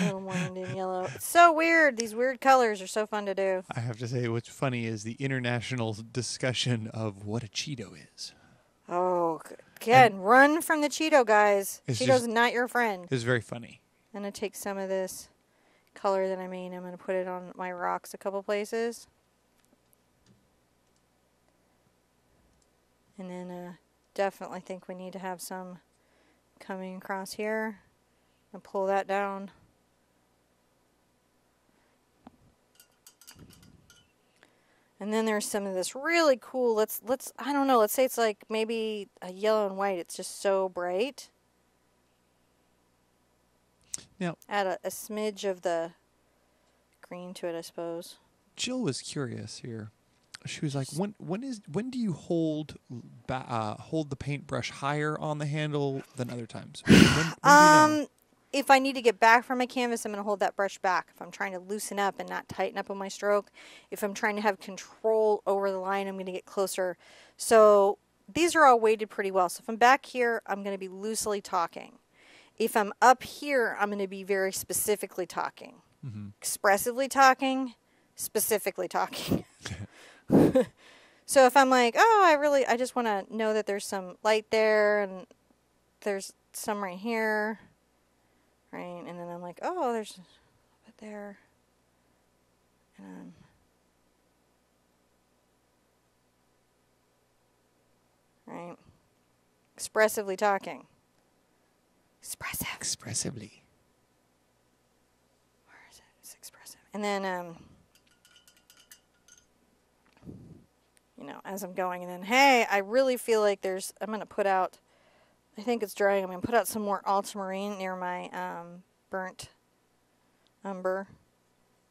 Little yellow. It's so weird. These weird colors are so fun to do. I have to say, what's funny is the international discussion of what a Cheeto is. Oh, again, run from the Cheeto guys. Cheeto's just- not your friend. It's very funny. I'm gonna take some of this color that I made. I'm gonna put it on my rocks a couple places, and then uh, definitely think we need to have some coming across here and pull that down. And then there's some of this really cool. Let's let's I don't know. Let's say it's like maybe a yellow and white. It's just so bright. Now, Add a, a smidge of the green to it, I suppose. Jill was curious here. she was like, "When when is when do you hold ba- uh, hold the paintbrush higher on the handle than other times?" When, when do you know? If I need to get back from my canvas, I'm going to hold that brush back. If I'm trying to loosen up and not tighten up on my stroke, if I'm trying to have control over the line, I'm going to get closer. So these are all weighted pretty well. So if I'm back here, I'm going to be loosely talking. If I'm up here, I'm going to be very specifically talking. Mm-hmm. Expressively talking, specifically talking. so if I'm like, oh, I really, I just want to know that there's some light there and there's some right here, right? And then I'm like, oh, there's but there. And I'm right? Expressively talking. Expressive. expressively. Where is it? It's expressive. And then, um, you know, as I'm going, and then, hey, I really feel like there's, I'm going to put out, I think it's drying, I'm going to put out some more ultramarine near my um, burnt umber.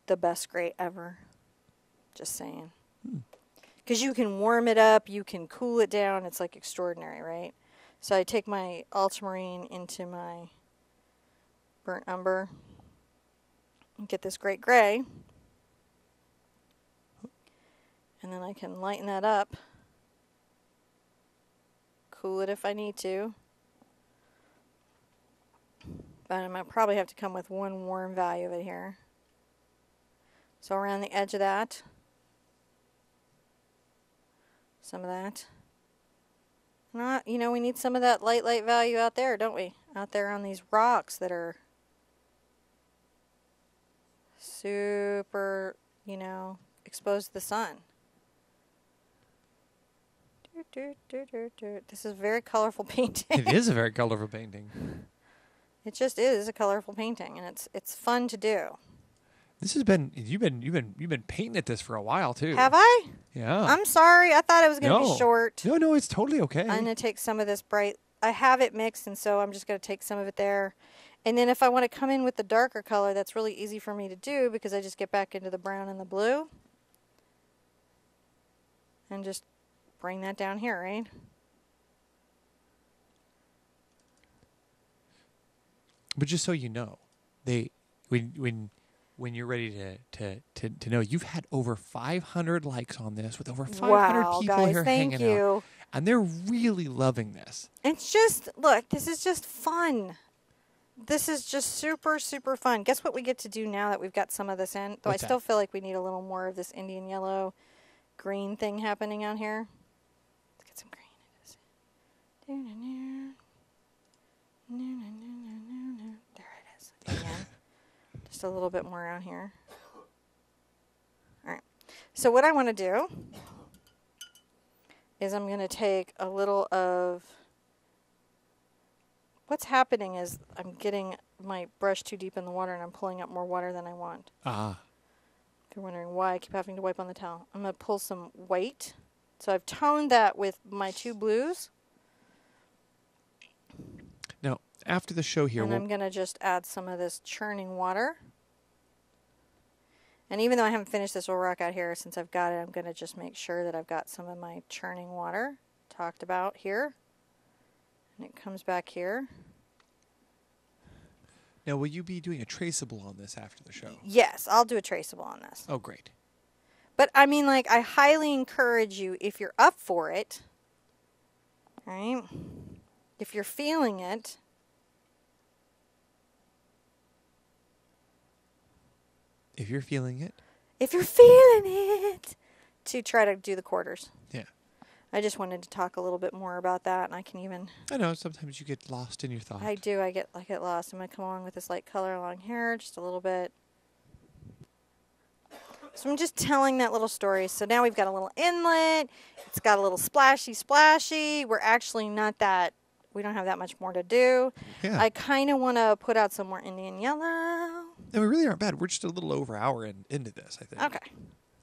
The best gray ever. Just saying. Because you can warm it up, you can cool it down. It's like extraordinary, right? So I take my ultramarine into my burnt umber and get this great gray. And then I can lighten that up. Cool it if I need to. But I'm going to probably have to come with one warm value of it here. So around the edge of that. Some of that. Not, you know, we need some of that light, light value out there, don't we? Out there on these rocks that are super, you know, exposed to the sun. This is a very colorful painting. it is a very colorful painting. It just is a colorful painting, and it's it's fun to do. This has been you've been you've been you've been painting at this for a while too. Have I? Yeah. I'm sorry. I thought it was going to no. be short. No, no, it's totally okay. I'm going to take some of this bright. I have it mixed, and so I'm just going to take some of it there. And then if I want to come in with the darker color, that's really easy for me to do because I just get back into the brown and the blue. And just bring that down here, right? But just so you know, they when when when you're ready to to to, to know, you've had over 500 likes on this with over 500 wow, people guys, here thank hanging you. out, and they're really loving this. It's just, look, this is just fun. This is just super, super fun. Guess what we get to do now that we've got some of this in? Though What's I that? still feel like we need a little more of this Indian yellow green thing happening out here. Let's get some green into this. There it is. Again. just a little bit more out here. All right. So what I want to do is I'm going to take a little of what's happening is I'm getting my brush too deep in the water and I'm pulling up more water than I want. Ah, If you're wondering why I keep having to wipe on the towel, I'm going to pull some white. So I've toned that with my two blues, now after the show here, and we'll, I'm going to just add some of this churning water. And even though I haven't finished this little rock out here, since I've got it, I'm going to just make sure that I've got some of my churning water talked about here. And it comes back here. now will you be doing a traceable on this after the show? Yes, I'll do a traceable on this. Oh, great. But I mean, like, I highly encourage you if you're up for it, right? If you're feeling it, If you're feeling it, if you're feeling it, to try to do the quarters. yeah. I just wanted to talk a little bit more about that, and I can even. I know sometimes you get lost in your thoughts. I do. I get I get lost. I'm gonna come along with this light color along here, just a little bit. So I'm just telling that little story. So now we've got a little inlet. It's got a little splashy, splashy. We're actually not that. We don't have that much more to do. Yeah. I kind of want to put out some more Indian yellow. And we really aren't bad. We're just a little over hour in, into this, I think. Okay.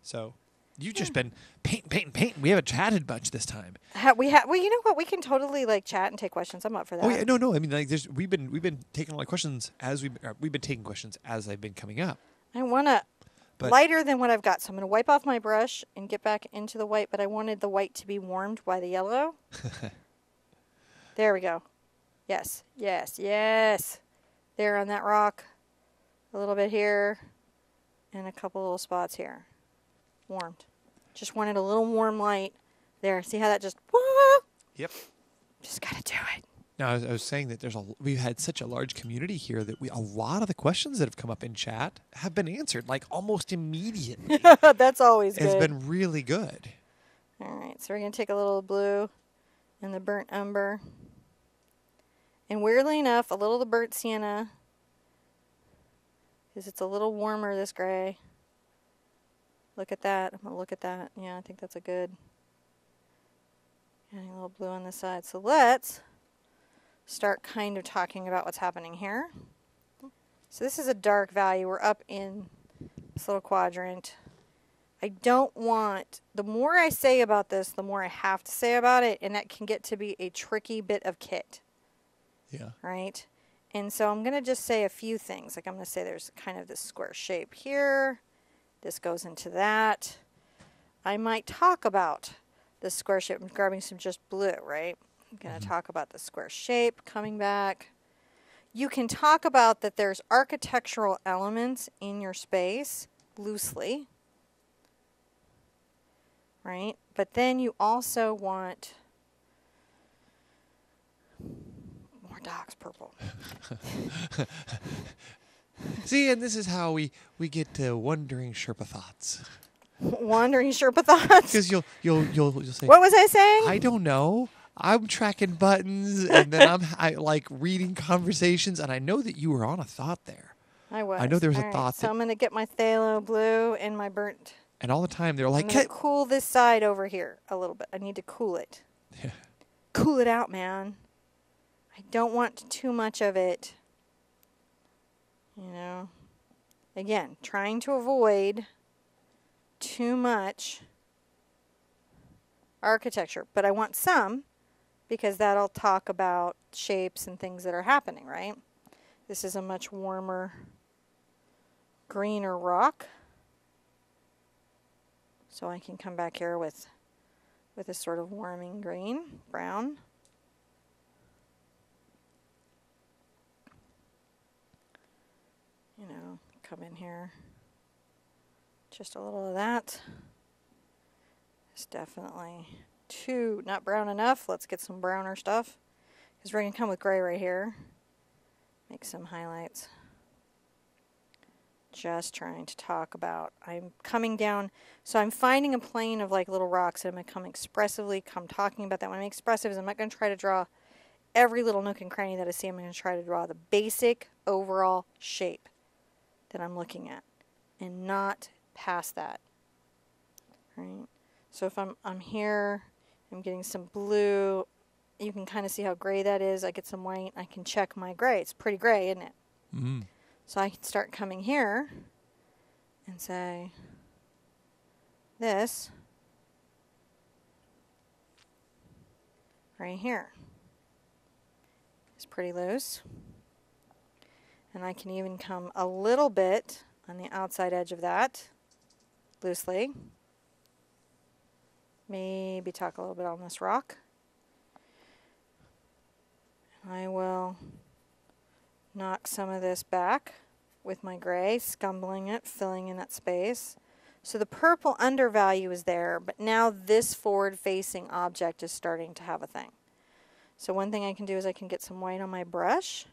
So you've just been painting, painting, painting. We haven't chatted much this time. Ha- we have. Well, you know what? We can totally like chat and take questions. I'm up for that. Oh yeah, no, no. I mean, like, there's we've been we've been taking a lot of questions as we uh, we've been taking questions as they've been coming up. I want to. But lighter than what I've got. So I'm going to wipe off my brush and get back into the white, but I wanted the white to be warmed by the yellow. there we go. Yes, yes, yes. There on that rock. A little bit here. And a couple little spots here. Warmed. Just wanted a little warm light. There. See how that just. Woo! yep. Just got to do it. Now, I was, I was saying that there's a we've had such a large community here that we a lot of the questions that have come up in chat have been answered like almost immediately. That's always it's good. been really good. All right, so we're to take a little blue and the burnt umber. And weirdly enough, a little of the burnt sienna, because it's a little warmer, this gray. Look at that. I'm going to look at that. Yeah, I think that's a good. Getting a little blue on this side. So let's start kind of talking about what's happening here. So this is a dark value. We're up in this little quadrant. I don't want, the more I say about this, the more I have to say about it, and that can get to be a tricky bit of kit, Yeah. right? And so I'm going to just say a few things. Like I'm going to say there's kind of this square shape here. This goes into that. I might talk about the square shape. I'm grabbing some just blue, right? I'm going to mm-hmm. talk about the square shape coming back. You can talk about that there's architectural elements in your space loosely, right? But then you also want diox purple. See, and this is how we we get to wondering Sherpa thoughts Wandering Sherpa thoughts. because you'll you'll you'll you'll say What was I saying? I don't know. I'm tracking buttons and then I'm I, like reading conversations and I know that you were on a thought there. I was. I know there was a All right, thought So I'm going to get my phthalo blue and my burnt. And all the time they're I'm like, "Cat-" cool this side over here a little bit. I need to cool it. Yeah. Cool it out, man. I don't want too much of it. You know? Again, trying to avoid too much architecture, but I want some because that'll talk about shapes and things that are happening, right? This is a much warmer, greener rock. So I can come back here with with a sort of warming green, brown. You know, come in here. Just a little of that. It's definitely too not brown enough. Let's get some browner stuff. Because we're going to come with gray right here. Make some highlights. Just trying to talk about. I'm coming down. So I'm finding a plane of like little rocks and I'm going to come expressively, come talking about that. When I'm expressive is I'm not going to try to draw every little nook and cranny that I see. I'm going to try to draw the basic overall shape that I'm looking at and not past that. Right? So if I'm I'm here, I'm getting some blue. You can kind of see how gray that is. I get some white. I can check my gray. It's pretty gray, isn't it? Mm. So I can start coming here and say this right here is pretty loose. And I can even come a little bit on the outside edge of that loosely. Maybe talk a little bit on this rock. I will knock some of this back with my gray, scumbling it, filling in that space. So the purple undervalue is there, but now this forward-facing object is starting to have a thing. So one thing I can do is I can get some white on my brush.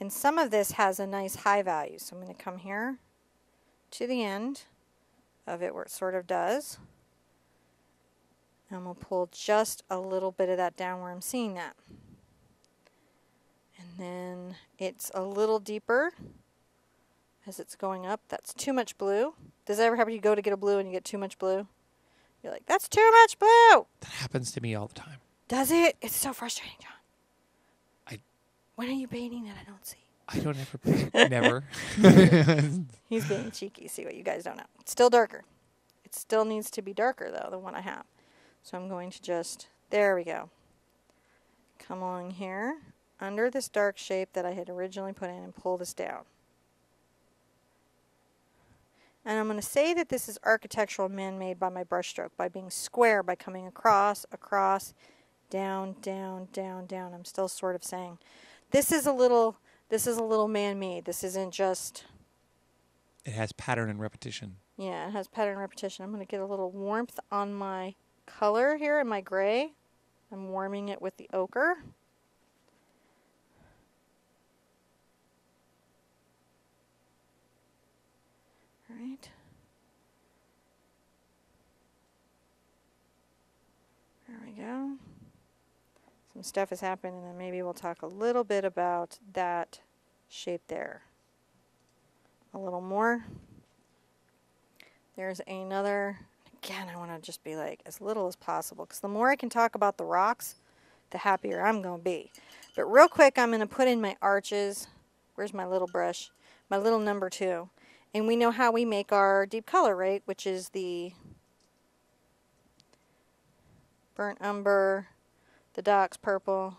And some of this has a nice high value. So I'm going to come here to the end of it where it sort of does. And we'll pull just a little bit of that down where I'm seeing that. And then it's a little deeper as it's going up. That's too much blue. Does that ever happen? You go to get a blue and you get too much blue? You're like, that's too much blue. That happens to me all the time. Does it? It's so frustrating, John. I- When are you painting that I don't see? I don't ever paint. never. He's being cheeky. See what you guys don't know. It's still darker. It still needs to be darker though than what I have. So I'm going to just there we go. Come along here under this dark shape that I had originally put in and pull this down. And I'm going to say that this is architectural man-made by my brushstroke, by being square, by coming across, across, down, down, down, down. I'm still sort of saying, this is a little, this is a little man-made. This isn't just, It has pattern and repetition. yeah, it has pattern and repetition. I'm going to get a little warmth on my color here in my gray. I'm warming it with the ochre. All right. There we go. Some stuff has happened, and then maybe we'll talk a little bit about that shape there. A little more. There's another. Again, I want to just be like as little as possible because the more I can talk about the rocks, the happier I'm going to be. But real quick, I'm going to put in my arches. Where's my little brush? My little number two. And we know how we make our deep color, right? Which is the burnt umber, the diox purple,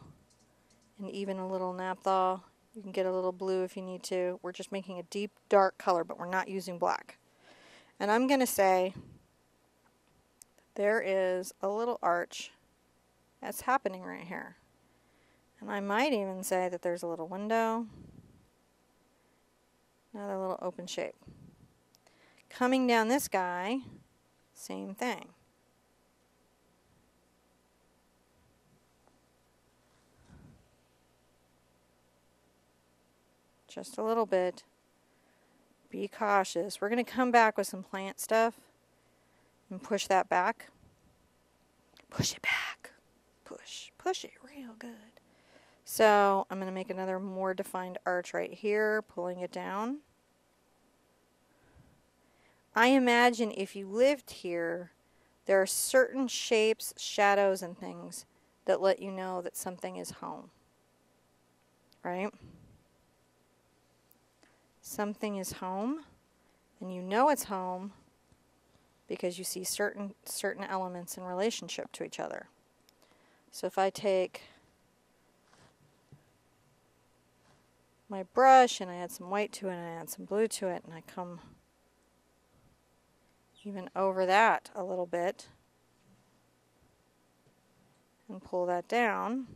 and even a little naphthol. You can get a little blue if you need to. We're just making a deep dark color, but we're not using black. And I'm going to say there is a little arch that's happening right here. And I might even say that there's a little window, another little open shape. Coming down this guy, same thing. Just a little bit. Be cautious. We're going to come back with some plant stuff and push that back. Push it back. Push. Push it real good. So I'm going to make another more defined arch right here, pulling it down. I imagine if you lived here, there are certain shapes, shadows, and things that let you know that something is home. Right? Something is home, and you know it's home because you see certain certain elements in relationship to each other. So if I take my brush and I add some white to it and I add some blue to it and I come even over that a little bit and pull that down,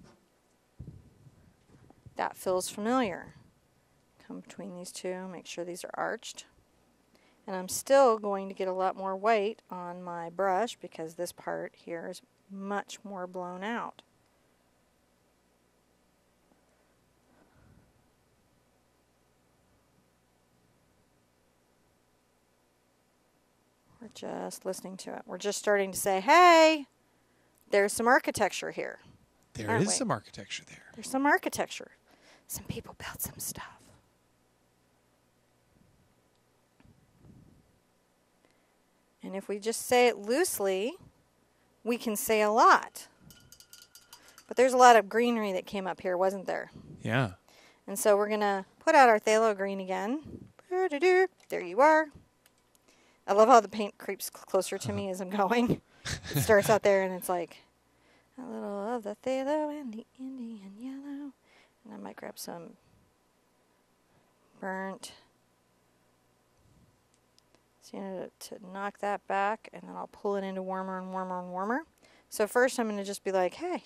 that feels familiar. Come between these two, make sure these are arched. And I'm still going to get a lot more white on my brush because this part here is much more blown out. We're just listening to it. We're just starting to say, hey, there's some architecture here. There is we? some architecture there. There's some architecture. Some people built some stuff. And if we just say it loosely, we can say a lot. But there's a lot of greenery that came up here, wasn't there? Yeah. And so we're going to put out our phthalo green again. There you are. I love how the paint creeps closer to me uh-huh. as I'm going. it starts out there and it's like a little of the phthalo and the Indian yellow. And I might grab some burnt. So you know, to, to knock that back and then I'll pull it into warmer and warmer and warmer. So first I'm going to just be like, hey,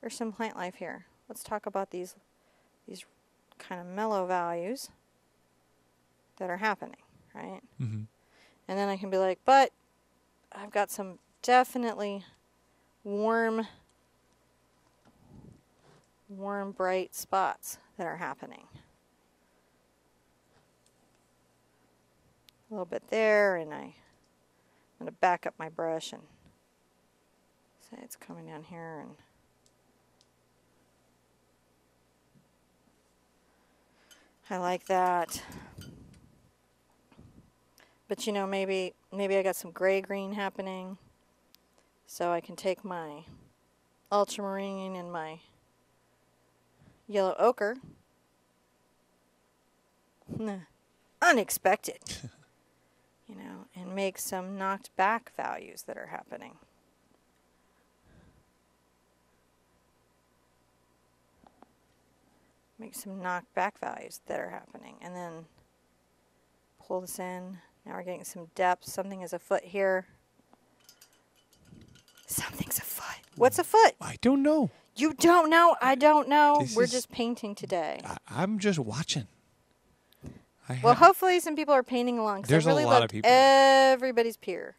there's some plant life here. Let's talk about these these kind of mellow values that are happening, right? hmm And then I can be like, but I've got some definitely warm, warm, bright spots that are happening. A little bit there, and I, I'm going to back up my brush and say it's coming down here and I like that. But you know, maybe maybe I got some gray green happening. So I can take my ultramarine and my yellow ochre. Unexpected. you know, and make some knocked back values that are happening. Make some knocked back values that are happening. And then pull this in, Now we're getting some depth. Something is a foot here. Something's a foot. What's a foot? I don't know. You don't know. I don't know. This We're just painting today. I, I'm just watching. I Well, have- hopefully some people are painting along. There's I a really lot of people. Everybody's pier.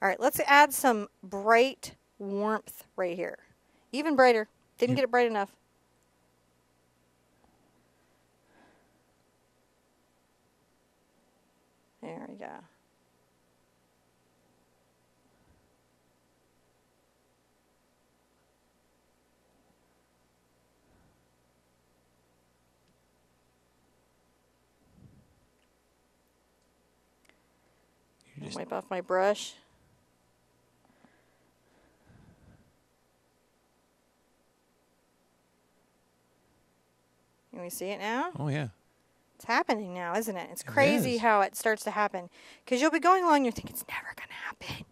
All right, let's add some bright warmth right here. Even brighter. Didn't get it bright enough. There we go. you just- Wipe off my brush. Can we see it now? oh yeah. It's happening now, isn't it? It's crazy is. how it starts to happen. Because you'll be going along, you think it's never going to happen.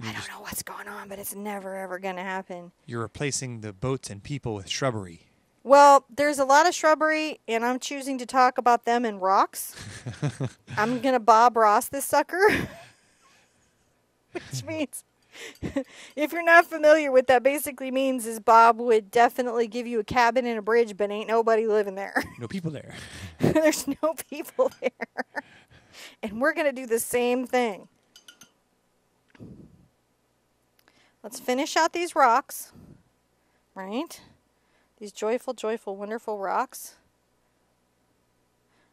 I don't know what's going on, but it's never, ever going to happen. You're replacing the boats and people with shrubbery. Well, there's a lot of shrubbery, and I'm choosing to talk about them in rocks. I'm going to Bob Ross this sucker. Which means, if you're not familiar, what that basically means is Bob would definitely give you a cabin and a bridge, but ain't nobody living there. No people there. There's no people there. And we're going to do the same thing. Let's finish out these rocks, right? These joyful, joyful, wonderful rocks.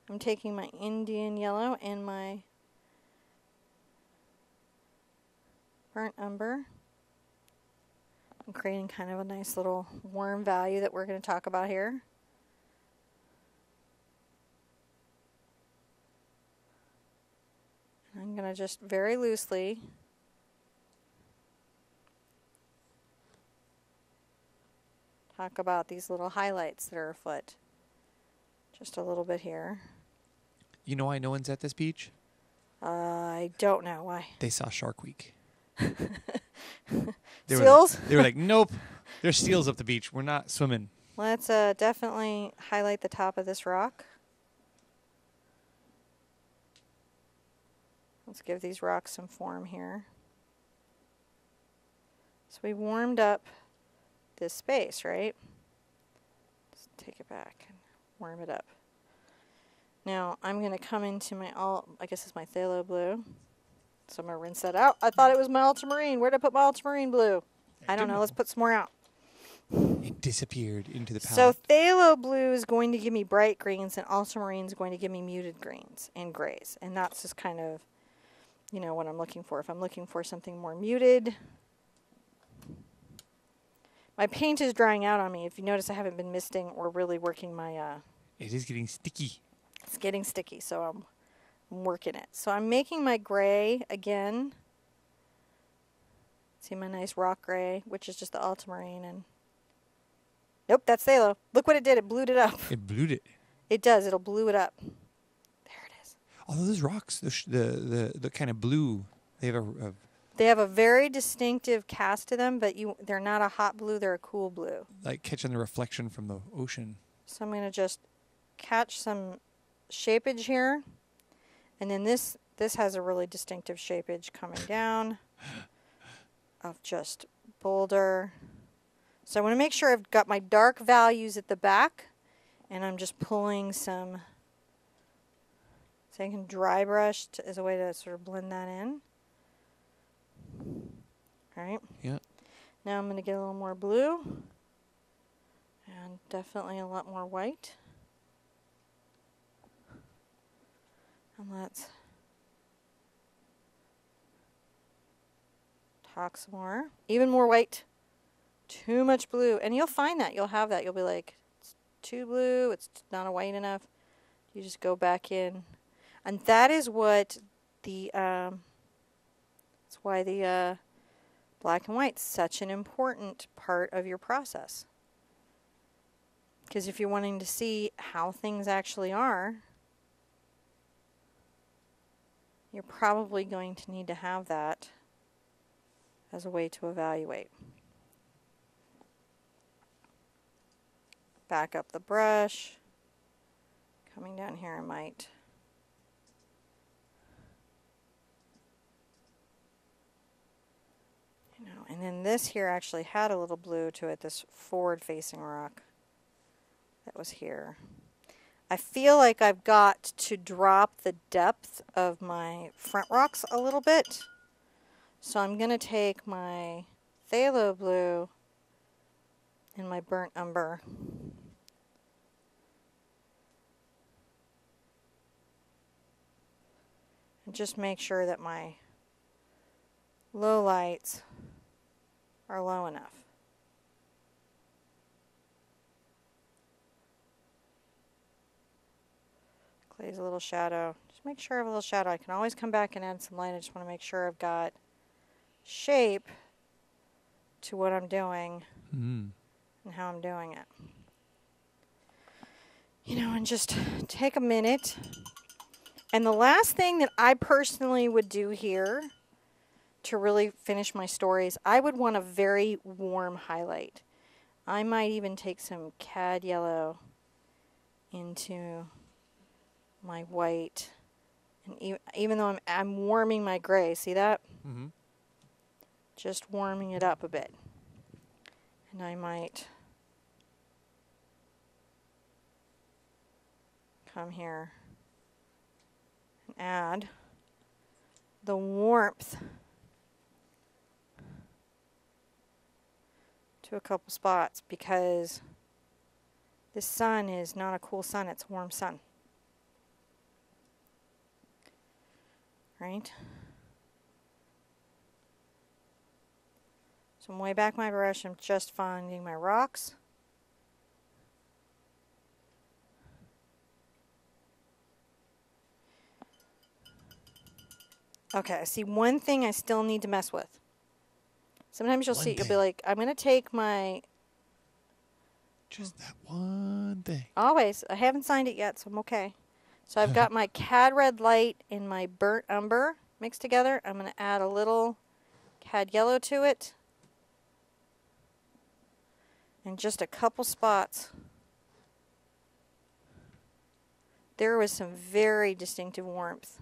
I'm taking my Indian yellow and my burnt umber. I'm creating kind of a nice little warm value that we're going to talk about here. I'm going to just very loosely talk about these little highlights that are afoot. Just a little bit here. You know why no one's at this beach? Uh, I don't know why. They saw Shark Week. they Seals? Were like, they were like, nope. There's seals up the beach. We're not swimming. Let's uh, definitely highlight the top of this rock. Let's give these rocks some form here. So we warmed up this space, right? Let's take it back and warm it up. Now I'm going to come into my all, I guess it's my phthalo blue. So I'm going to rinse that out. I thought it was my ultramarine. Where'd I put my ultramarine blue? I don't know. Let's put some more out. It disappeared into the palette. So phthalo blue is going to give me bright greens, and ultramarine is going to give me muted greens and grays, and that's just kind of, you know, what I'm looking for. If I'm looking for something more muted, my paint is drying out on me. If you notice, I haven't been misting or really working my. Uh, it is getting sticky. it's getting sticky, so I'm, I'm working it. So I'm making my gray again. See my nice rock gray, which is just the ultramarine, and nope, that's phthalo. Look what it did. It blued it up. It blued it. It does. It'll blue it up. There it is. Although those rocks, the sh- the the, the kind of blue, they have a, a They have a very distinctive cast to them, but you they're not a hot blue. They're a cool blue. like catching the reflection from the ocean. So I'm going to just catch some shapage here, and then this this has a really distinctive shapage coming down of just boulder. So I want to make sure I've got my dark values at the back, and I'm just pulling some. So I can dry brush to, as a way to sort of blend that in. All right. Yeah. Now I'm going to get a little more blue and definitely a lot more white. And let's talk some more. Even more white. Too much blue. And you'll find that. You'll have that. You'll be like, it's too blue. It's not a white enough. You just go back in. And that is what the, um, that's why the, uh, black and white's such an important part of your process. Because if you're wanting to see how things actually are, you're probably going to need to have that as a way to evaluate. Back up the brush. Coming down here, I might And then this here actually had a little blue to it, this forward facing rock that was here. I feel like I've got to drop the depth of my front rocks a little bit. So I'm going to take my phthalo blue and my burnt umber. And just make sure that my low lights are low enough. Clay's a little shadow. Just make sure I have a little shadow. I can always come back and add some light. I just want to make sure I've got shape to what I'm doing Mm. and how I'm doing it. You know, and just take a minute. And the last thing that I personally would do here to really finish my stories, I would want a very warm highlight. I might even take some cad yellow into my white. And even, even though I'm, I'm warming my gray, see that? Mm-hmm. Just warming it up a bit. And I might come here and add the warmth a couple spots because this sun is not a cool sun, it's warm sun. Right? So I'm way back my brush, I'm just finding my rocks. Okay, I see one thing I still need to mess with. Sometimes you'll One see, you'll be like, I'm going to take my, Just that one thing. always, I haven't signed it yet, so I'm okay. So I've got my cad red light and my burnt umber mixed together. I'm going to add a little cad yellow to it. And just a couple spots. There was some very distinctive warmth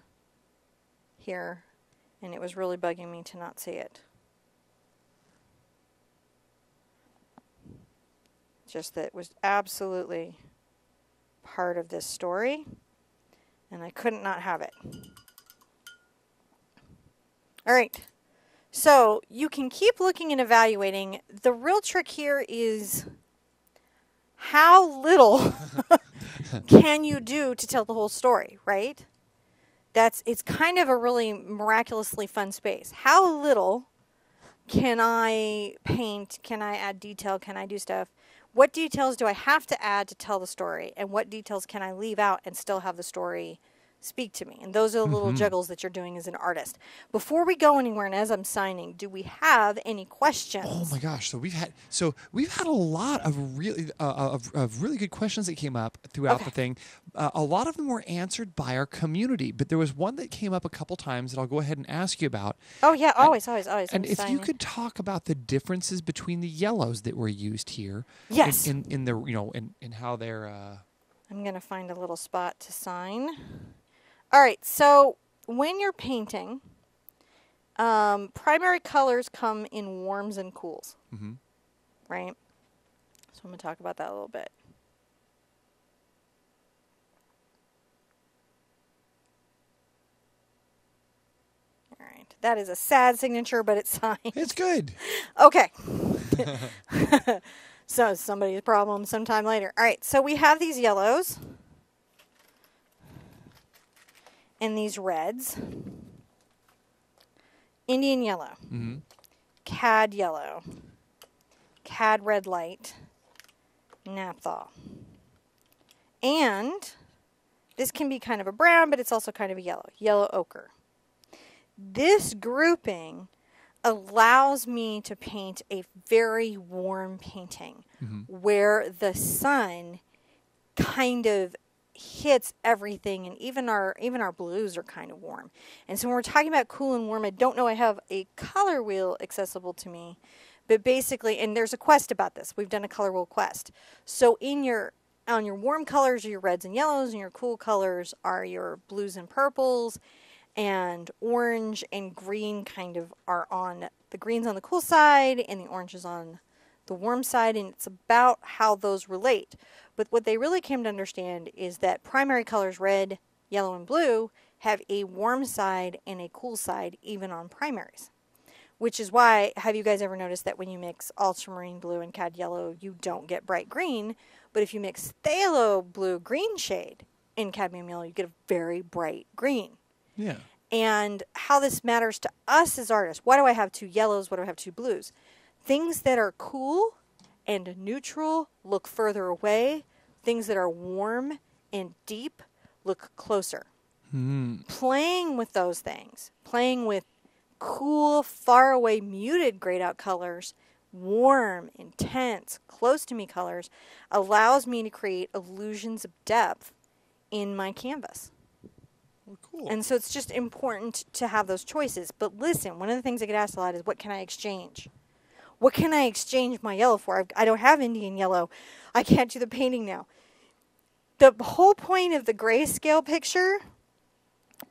here, and it was really bugging me to not see it. Just that was absolutely part of this story, and I couldn't not have it. All right. So you can keep looking and evaluating. The real trick here is how little can you do to tell the whole story, right? That's it's kind of a really miraculously fun space. How little can I paint? Can I add detail? Can I do stuff? What details do I have to add to tell the story? And what details can I leave out and still have the story speak to me? And those are the little juggles that you're doing as an artist. Before we go anywhere, and as I'm signing, do we have any questions? Oh my gosh! So we've had so we've had a lot of really uh, of, of really good questions that came up throughout Okay. the thing. Uh, a lot of them were answered by our community, but there was one that came up a couple times that I'll go ahead and ask you about. Oh yeah, always, always, always. And I'm if you could talk about the differences between the yellows that were used here, in- Yes. in, in, the you know in, in how they're uh, I'm going to find a little spot to sign. All right, so when you're painting, um, primary colors come in warms and cools, mhm. right? So I'm going to talk about that a little bit. All right, that is a sad signature, but it's signed. it's good. Okay. so somebody's problem sometime later. All right, so we have these yellows and these reds. Indian yellow, hmm cad yellow, cad red light, naphthol. And this can be kind of a brown, but it's also kind of a yellow, yellow ochre. This grouping allows me to paint a very warm painting Mhm. where the sun kind of hits everything and even our even our blues are kind of warm. And so when we're talking about cool and warm, I don't know I have a color wheel accessible to me, but basically and there's a quest about this. We've done a color wheel quest. So in your on your warm colors are your reds and yellows and your cool colors are your blues and purples and orange and green kind of are on the green's on the cool side and the orange is on the warm side, and it's about how those relate. But what they really came to understand is that primary colors red, yellow, and blue have a warm side and a cool side even on primaries. Which is why, have you guys ever noticed that when you mix ultramarine blue and cad yellow, you don't get bright green? But if you mix phthalo blue green shade in cadmium yellow, you get a very bright green. Yeah. And how this matters to us as artists. Why do I have two yellows? Why do I have two blues? Things that are cool and neutral look further away. Things that are warm and deep look closer. Hmm. Playing with those things, playing with cool, far away, muted grayed out colors, warm, intense, close to me colors, allows me to create illusions of depth in my canvas. Well, cool. And so it's just important to have those choices. But listen, one of the things I get asked a lot is what can I exchange? What can I exchange my yellow for? I've, I don't have Indian yellow. I can't do the painting now. The whole point of the grayscale picture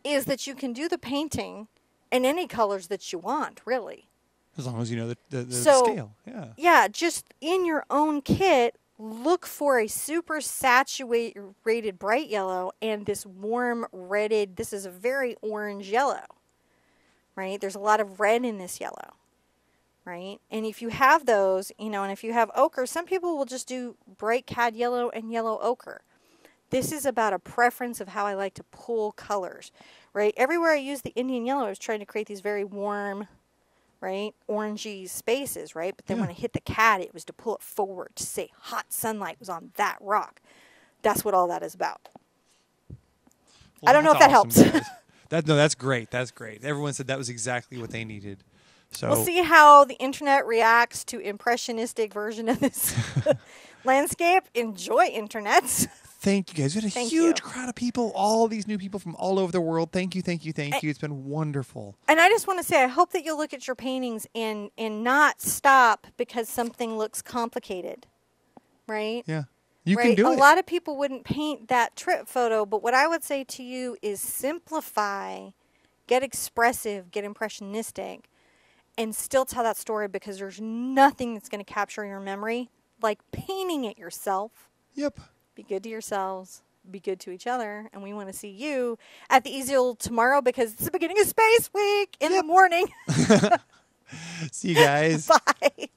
is that you can do the painting in any colors that you want, really. as long as you know the, the, the So- scale. Yeah. Yeah, just in your own kit, look for a super saturated bright yellow and this warm redded. This is a very orange yellow, right? There's a lot of red in this yellow, right? And if you have those, you know, and if you have ochre, some people will just do bright cad yellow and yellow ochre. This is about a preference of how I like to pull colors, right? Everywhere I use the Indian yellow, I was trying to create these very warm, right? Orangey spaces, right? But then when I hit the cad, it was to pull it forward to say hot sunlight was on that rock. That's what all that is about. I don't know if that awesome, helps. that no, that's great. That's great. Everyone said that was exactly what they needed. So We'll see how the internet reacts to impressionistic version of this landscape. Enjoy internets. thank you guys. We had a Thank huge you. crowd of people, all these new people from all over the world. Thank you, thank you, thank you. It's been wonderful. And I just want to say, I hope that you'll look at your paintings and and not stop because something looks complicated, right? Yeah. You right? can do a it. A lot of people wouldn't paint that trip photo, but what I would say to you is simplify, get expressive, get impressionistic, and still tell that story because there's nothing that's going to capture your memory like painting it yourself. Yep. Be good to yourselves. Be good to each other, and we want to see you at the Easel tomorrow because it's the beginning of Space Week in the morning. See you guys. Bye.